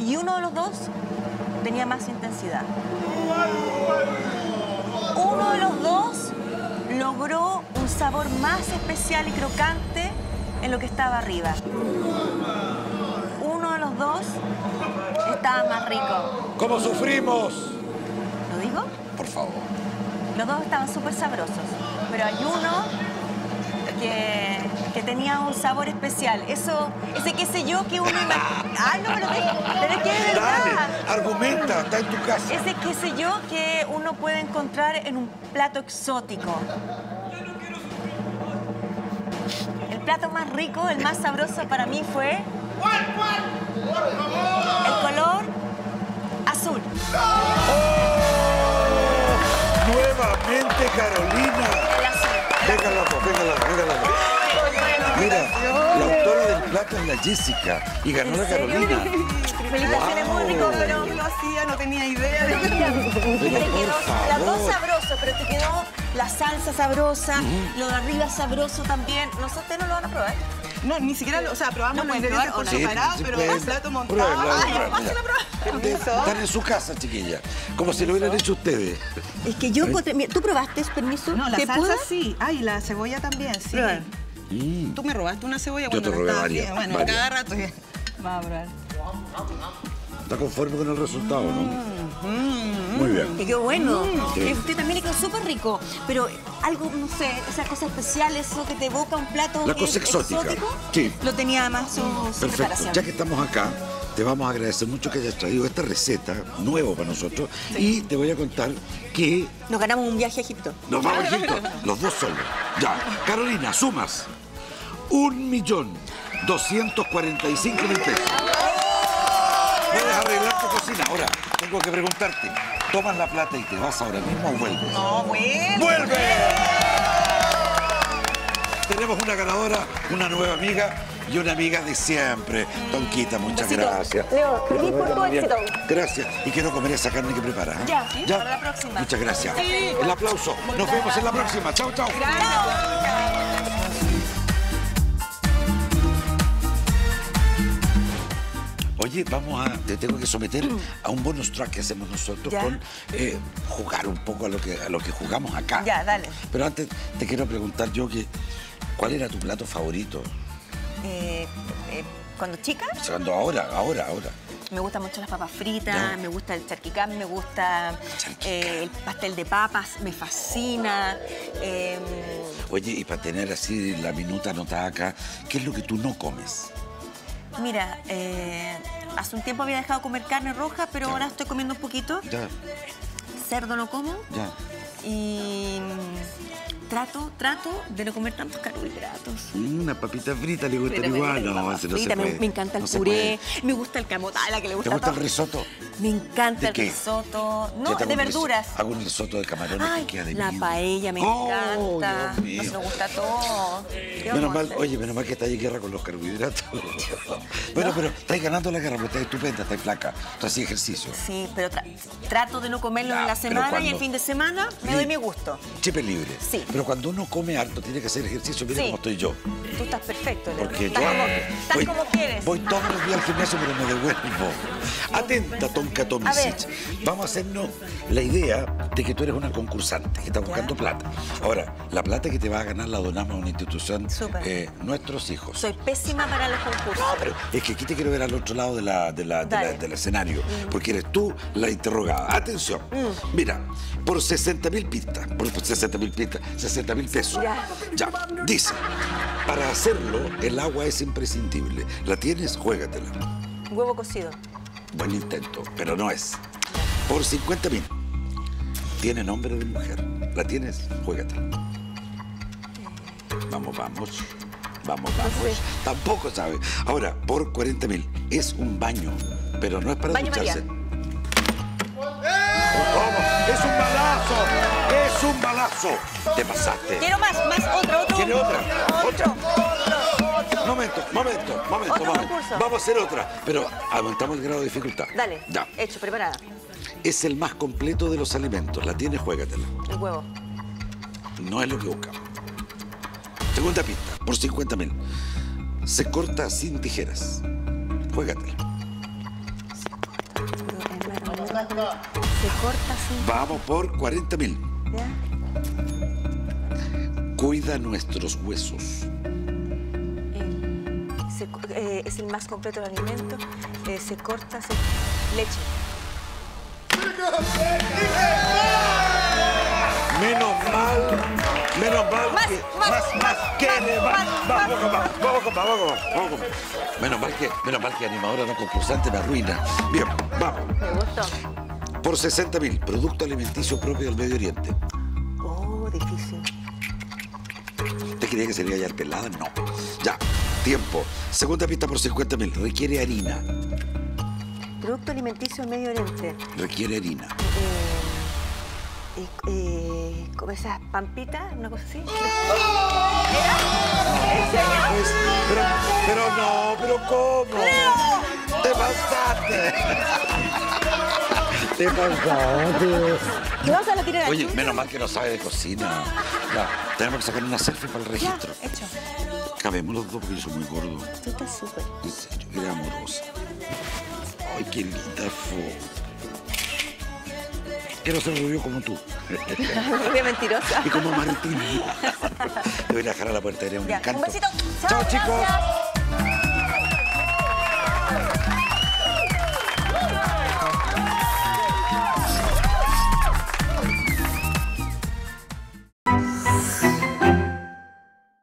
Y uno de los dos tenía más intensidad. Uno de los dos logró un sabor más especial y crocante en lo que estaba arriba. Uno de los dos estaba más rico. ¿Cómo sufrimos? ¿Lo digo? Por favor. Los dos estaban súper sabrosos, pero hay uno que, que tenía un sabor especial. Eso, ese qué sé yo que uno imagina. ¡Ay, no me lo digas! Pero es que es verdad. Dale, argumenta, está en tu casa. Ese qué sé yo que uno puede encontrar en un plato exótico. El plato más rico, el más sabroso para mí fue. El color azul. Nuevamente Carolina. El azul. Venga venga venga. Mira, la autora del plato es la Jessica y ganó la Carolina. Felicitaciones, muy rico, Wow. pero lo hacía, no tenía idea de Y te quedó las dos sabrosas, pero te quedó la salsa sabrosa, lo de arriba sabroso también. No sé, ustedes no lo van a probar. No, ni siquiera, lo- o sea, probamos No los ingredientes por separado, sí pero el plato montado. Están en su casa, chiquilla. Como si lo hubieran hecho ustedes. Es que yo encontré. mira, ¿Tú probaste, permiso? No, la ¿Te salsa puedo? sí. Ay, la cebolla también, sí. Prueba. Mm. Tú me robaste una cebolla Yo cuando te robé estaba varias. Bueno, varias. cada rato. Va a probar. ¿Está conforme con el resultado, no? Muy bien. Que quedó bueno. Sí. Usted también le quedó súper rico. Pero algo, no sé, esa cosa especial, eso que te evoca un plato La cosa exótica. exótico, Sí. Lo tenía más su, su Perfecto. preparación. Ya que estamos acá, te vamos a agradecer mucho que hayas traído esta receta, nuevo para nosotros, y te voy a contar que Nos ganamos un viaje a Egipto. nos vamos a Egipto, los dos solos. Ya, Carolina, sumas un millón doscientos cuarenta y cinco mil pesos. Tu cocina. Ahora, tengo que preguntarte, ¿tomas la plata y te vas ahora mismo o vuelves? No, bueno. ¡Vuelve! Tenemos una ganadora, una nueva amiga y una amiga de siempre. Tonquita, muchas Besito. gracias. Leo, feliz por tu Bien. éxito. Gracias. Y quiero comer esa carne que preparas. ¿eh? Ya, sí, para la próxima. Muchas gracias. El aplauso. Nos vemos en la próxima. Chao, chao. Oye, vamos a, te tengo que someter a un bonus track que hacemos nosotros Ya. con eh, jugar un poco a lo que a lo que jugamos acá. Ya, dale. Pero antes te quiero preguntar yo que ¿cuál era tu plato favorito? Eh, eh, cuando chica, Cuando ahora, ahora, ahora. me gustan mucho las papas fritas, Ya. me gusta el charquicán, me gusta eh, el pastel de papas, me fascina. eh, Oye, y para tener así la minuta anotada acá, ¿qué es lo que tú no comes? Mira, eh, hace un tiempo había dejado de comer carne roja, pero Ya. ahora estoy comiendo un poquito. Ya, Cerdo no como. ya. Y mm, trato, trato de no comer tantos carbohidratos. Una papita frita le gusta igual. gusta la No, no se me- me, encanta el No puré, me gusta el camotala que le ¿Te gusta gusta a el risotto? Me encanta ¿De el qué? risotto. No, de verduras. Hago un risotto de camarones Ay, que queda de la paella me Oh, encanta. Dios. Nos gusta todo. ¿Qué Menos mal, oye, menos mal que estáis en guerra con los carbohidratos. bueno, pero estáis ganando la guerra, porque estáis estupenda, estáis flaca. Tú haces ejercicio. Sí, pero tra- trato de no comerlo en la pero semana y el fin de semana me doy mi gusto. Chepe libre. Sí. Pero cuando uno come harto, tiene que hacer ejercicio. Mira Sí. cómo estoy yo. Tú estás perfecto, Leo. Porque estás yo como, estás voy, como quieres. voy todos los días al gimnasio, pero me devuelvo. Atenta, Tonka Tomisic. A ver. Vamos a hacernos la idea de que tú eres una concursante que está buscando plata. Ahora, la plata que te va a ganar la donamos a una institución, eh, nuestros hijos. Soy pésima para los concursos. No, pero es que aquí te quiero ver al otro lado de la, de la- de la- Dale. del escenario, porque eres tú la interrogada. Atención, Mm. mira, por 60 mil pistas, por 60 mil pistas, 60 mil pesos. Ya. Ya, dice, para hacerlo el agua es imprescindible. ¿La tienes? Juégatela. Huevo cocido. Buen intento, pero no es. Por 50 mil. Tiene nombre de mujer. ¿La tienes? Juégatela. Vamos, vamos. Vamos, vamos. Tampoco sabe. Ahora, por 40 mil. Es un baño, pero no es para Baño ducharse. ¿Cómo? ¡Es un balazo! ¡Es un balazo! Te pasaste. Quiero más, más, otro, otro. ¿Quiere otra? Otro, otro. Momento, momento, momento, Otro momento. concurso. Vamos a hacer otra, pero aumentamos el grado de dificultad. Dale. Ya. Hecho, preparada. Es el más completo de los alimentos. La tienes, juégatela. El huevo. No es lo que buscamos. Segunda pista, por 50 mil. Se corta sin tijeras. Juégatela. Se corta así. Vamos por 40 mil. Cuida nuestros huesos. Eh, se eh, es el más completo del alimento. Eh, se corta, se... leche. Menos mal, menos mal Más, que... más, más, ¿Qué más, le va? más, Vamos, más. vamos, vamos, vamos, vamos, vamos, vamos. Menos mal que, menos mal que animadora no concursante me arruina. Bien, vamos. Me gustó. Por 60 mil, producto alimenticio propio del Medio Oriente. Oh, difícil. ¿Usted creía que sería ya pelada? No. Ya, tiempo. Segunda pista por 50 mil. Requiere harina. Producto alimenticio Medio Oriente. Requiere harina. Eh, eh, como esas pampitas, una cosa así. Pues, pero, pero no, pero ¿cómo? ¡Te pasaste! ¡Te pasaste! ¿Qué vas a la tirar Oye, menos mal que no sabe de cocina. Tenemos que sacar una selfie para el Ya, registro. hecho. Cabemos los dos porque yo soy muy gordo. Tú estás súper. En serio, eres amorosa. Ay, qué linda fue. Quiero ser rubio como tú. Muy mentirosa. Y como Martín. Te voy a dejar a la puerta, eres un Ya, encanto. un besito. Chao, chicos.